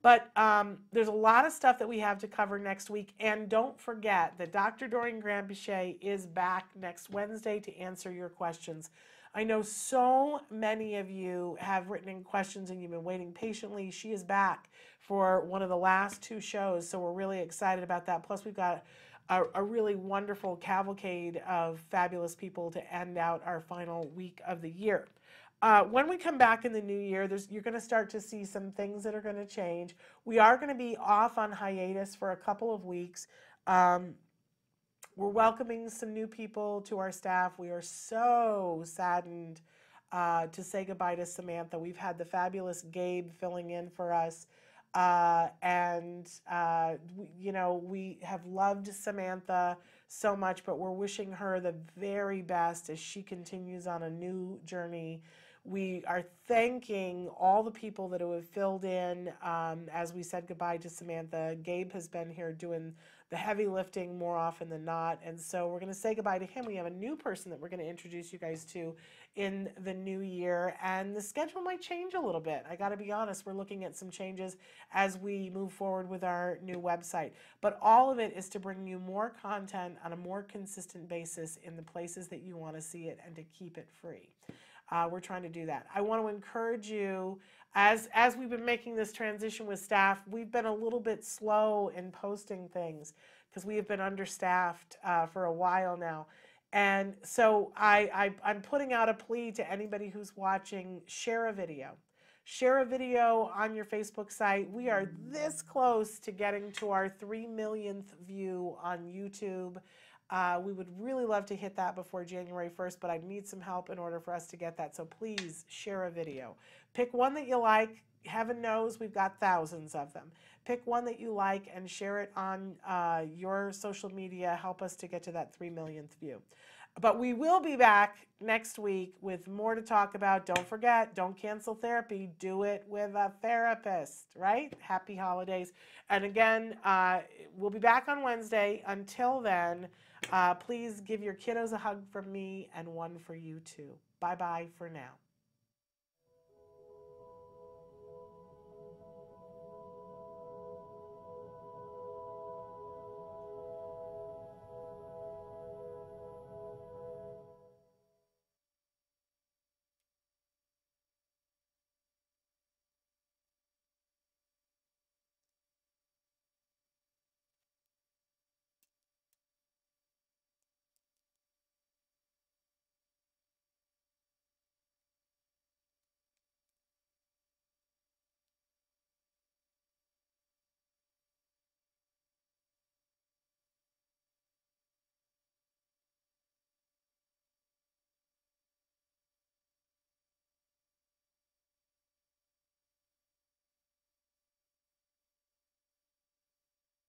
But um, there's a lot of stuff that we have to cover next week. And don't forget that Dr. Doreen Granpeesheh is back next Wednesday to answer your questions. I know so many of you have written in questions and you've been waiting patiently. She is back for one of the last two shows. So we're really excited about that. Plus, we've got a, a really wonderful cavalcade of fabulous people to end out our final week of the year. Uh, when we come back in the new year, there's, you're going to start to see some things that are going to change. We are going to be off on hiatus for a couple of weeks. Um, we're welcoming some new people to our staff. We are so saddened uh, to say goodbye to Samantha. We've had the fabulous Gabe filling in for us. Uh, and, uh, we, you know, we have loved Samantha so much, but we're wishing her the very best as she continues on a new journey. We are thanking all the people that have filled in um, as we said goodbye to Samantha. Gabe has been here doing the heavy lifting more often than not. And so we're going to say goodbye to him. We have a new person that we're going to introduce you guys to in the new year. And the schedule might change a little bit. I got to be honest, we're looking at some changes as we move forward with our new website. But all of it is to bring you more content on a more consistent basis in the places that you want to see it and to keep it free. Uh, we're trying to do that. I want to encourage you as as we've been making this transition with staff. We've been a little bit slow in posting things because we have been understaffed uh, for a while now. And so I, I I'm putting out a plea to anybody who's watching: share a video. Share a video on your Facebook site. We are this close to getting to our three millionth view on YouTube. Uh, we would really love to hit that before January 1st, but I need some help in order for us to get that. So please share a video. Pick one that you like. Heaven knows we've got thousands of them. Pick one that you like and share it on uh, your social media. Help us to get to that 3 millionth view. But we will be back next week with more to talk about. Don't forget, don't cancel therapy. Do it with a therapist, right? Happy holidays. And again, uh, we'll be back on Wednesday. Until then, uh, please give your kiddos a hug from me and one for you too. Bye bye for now.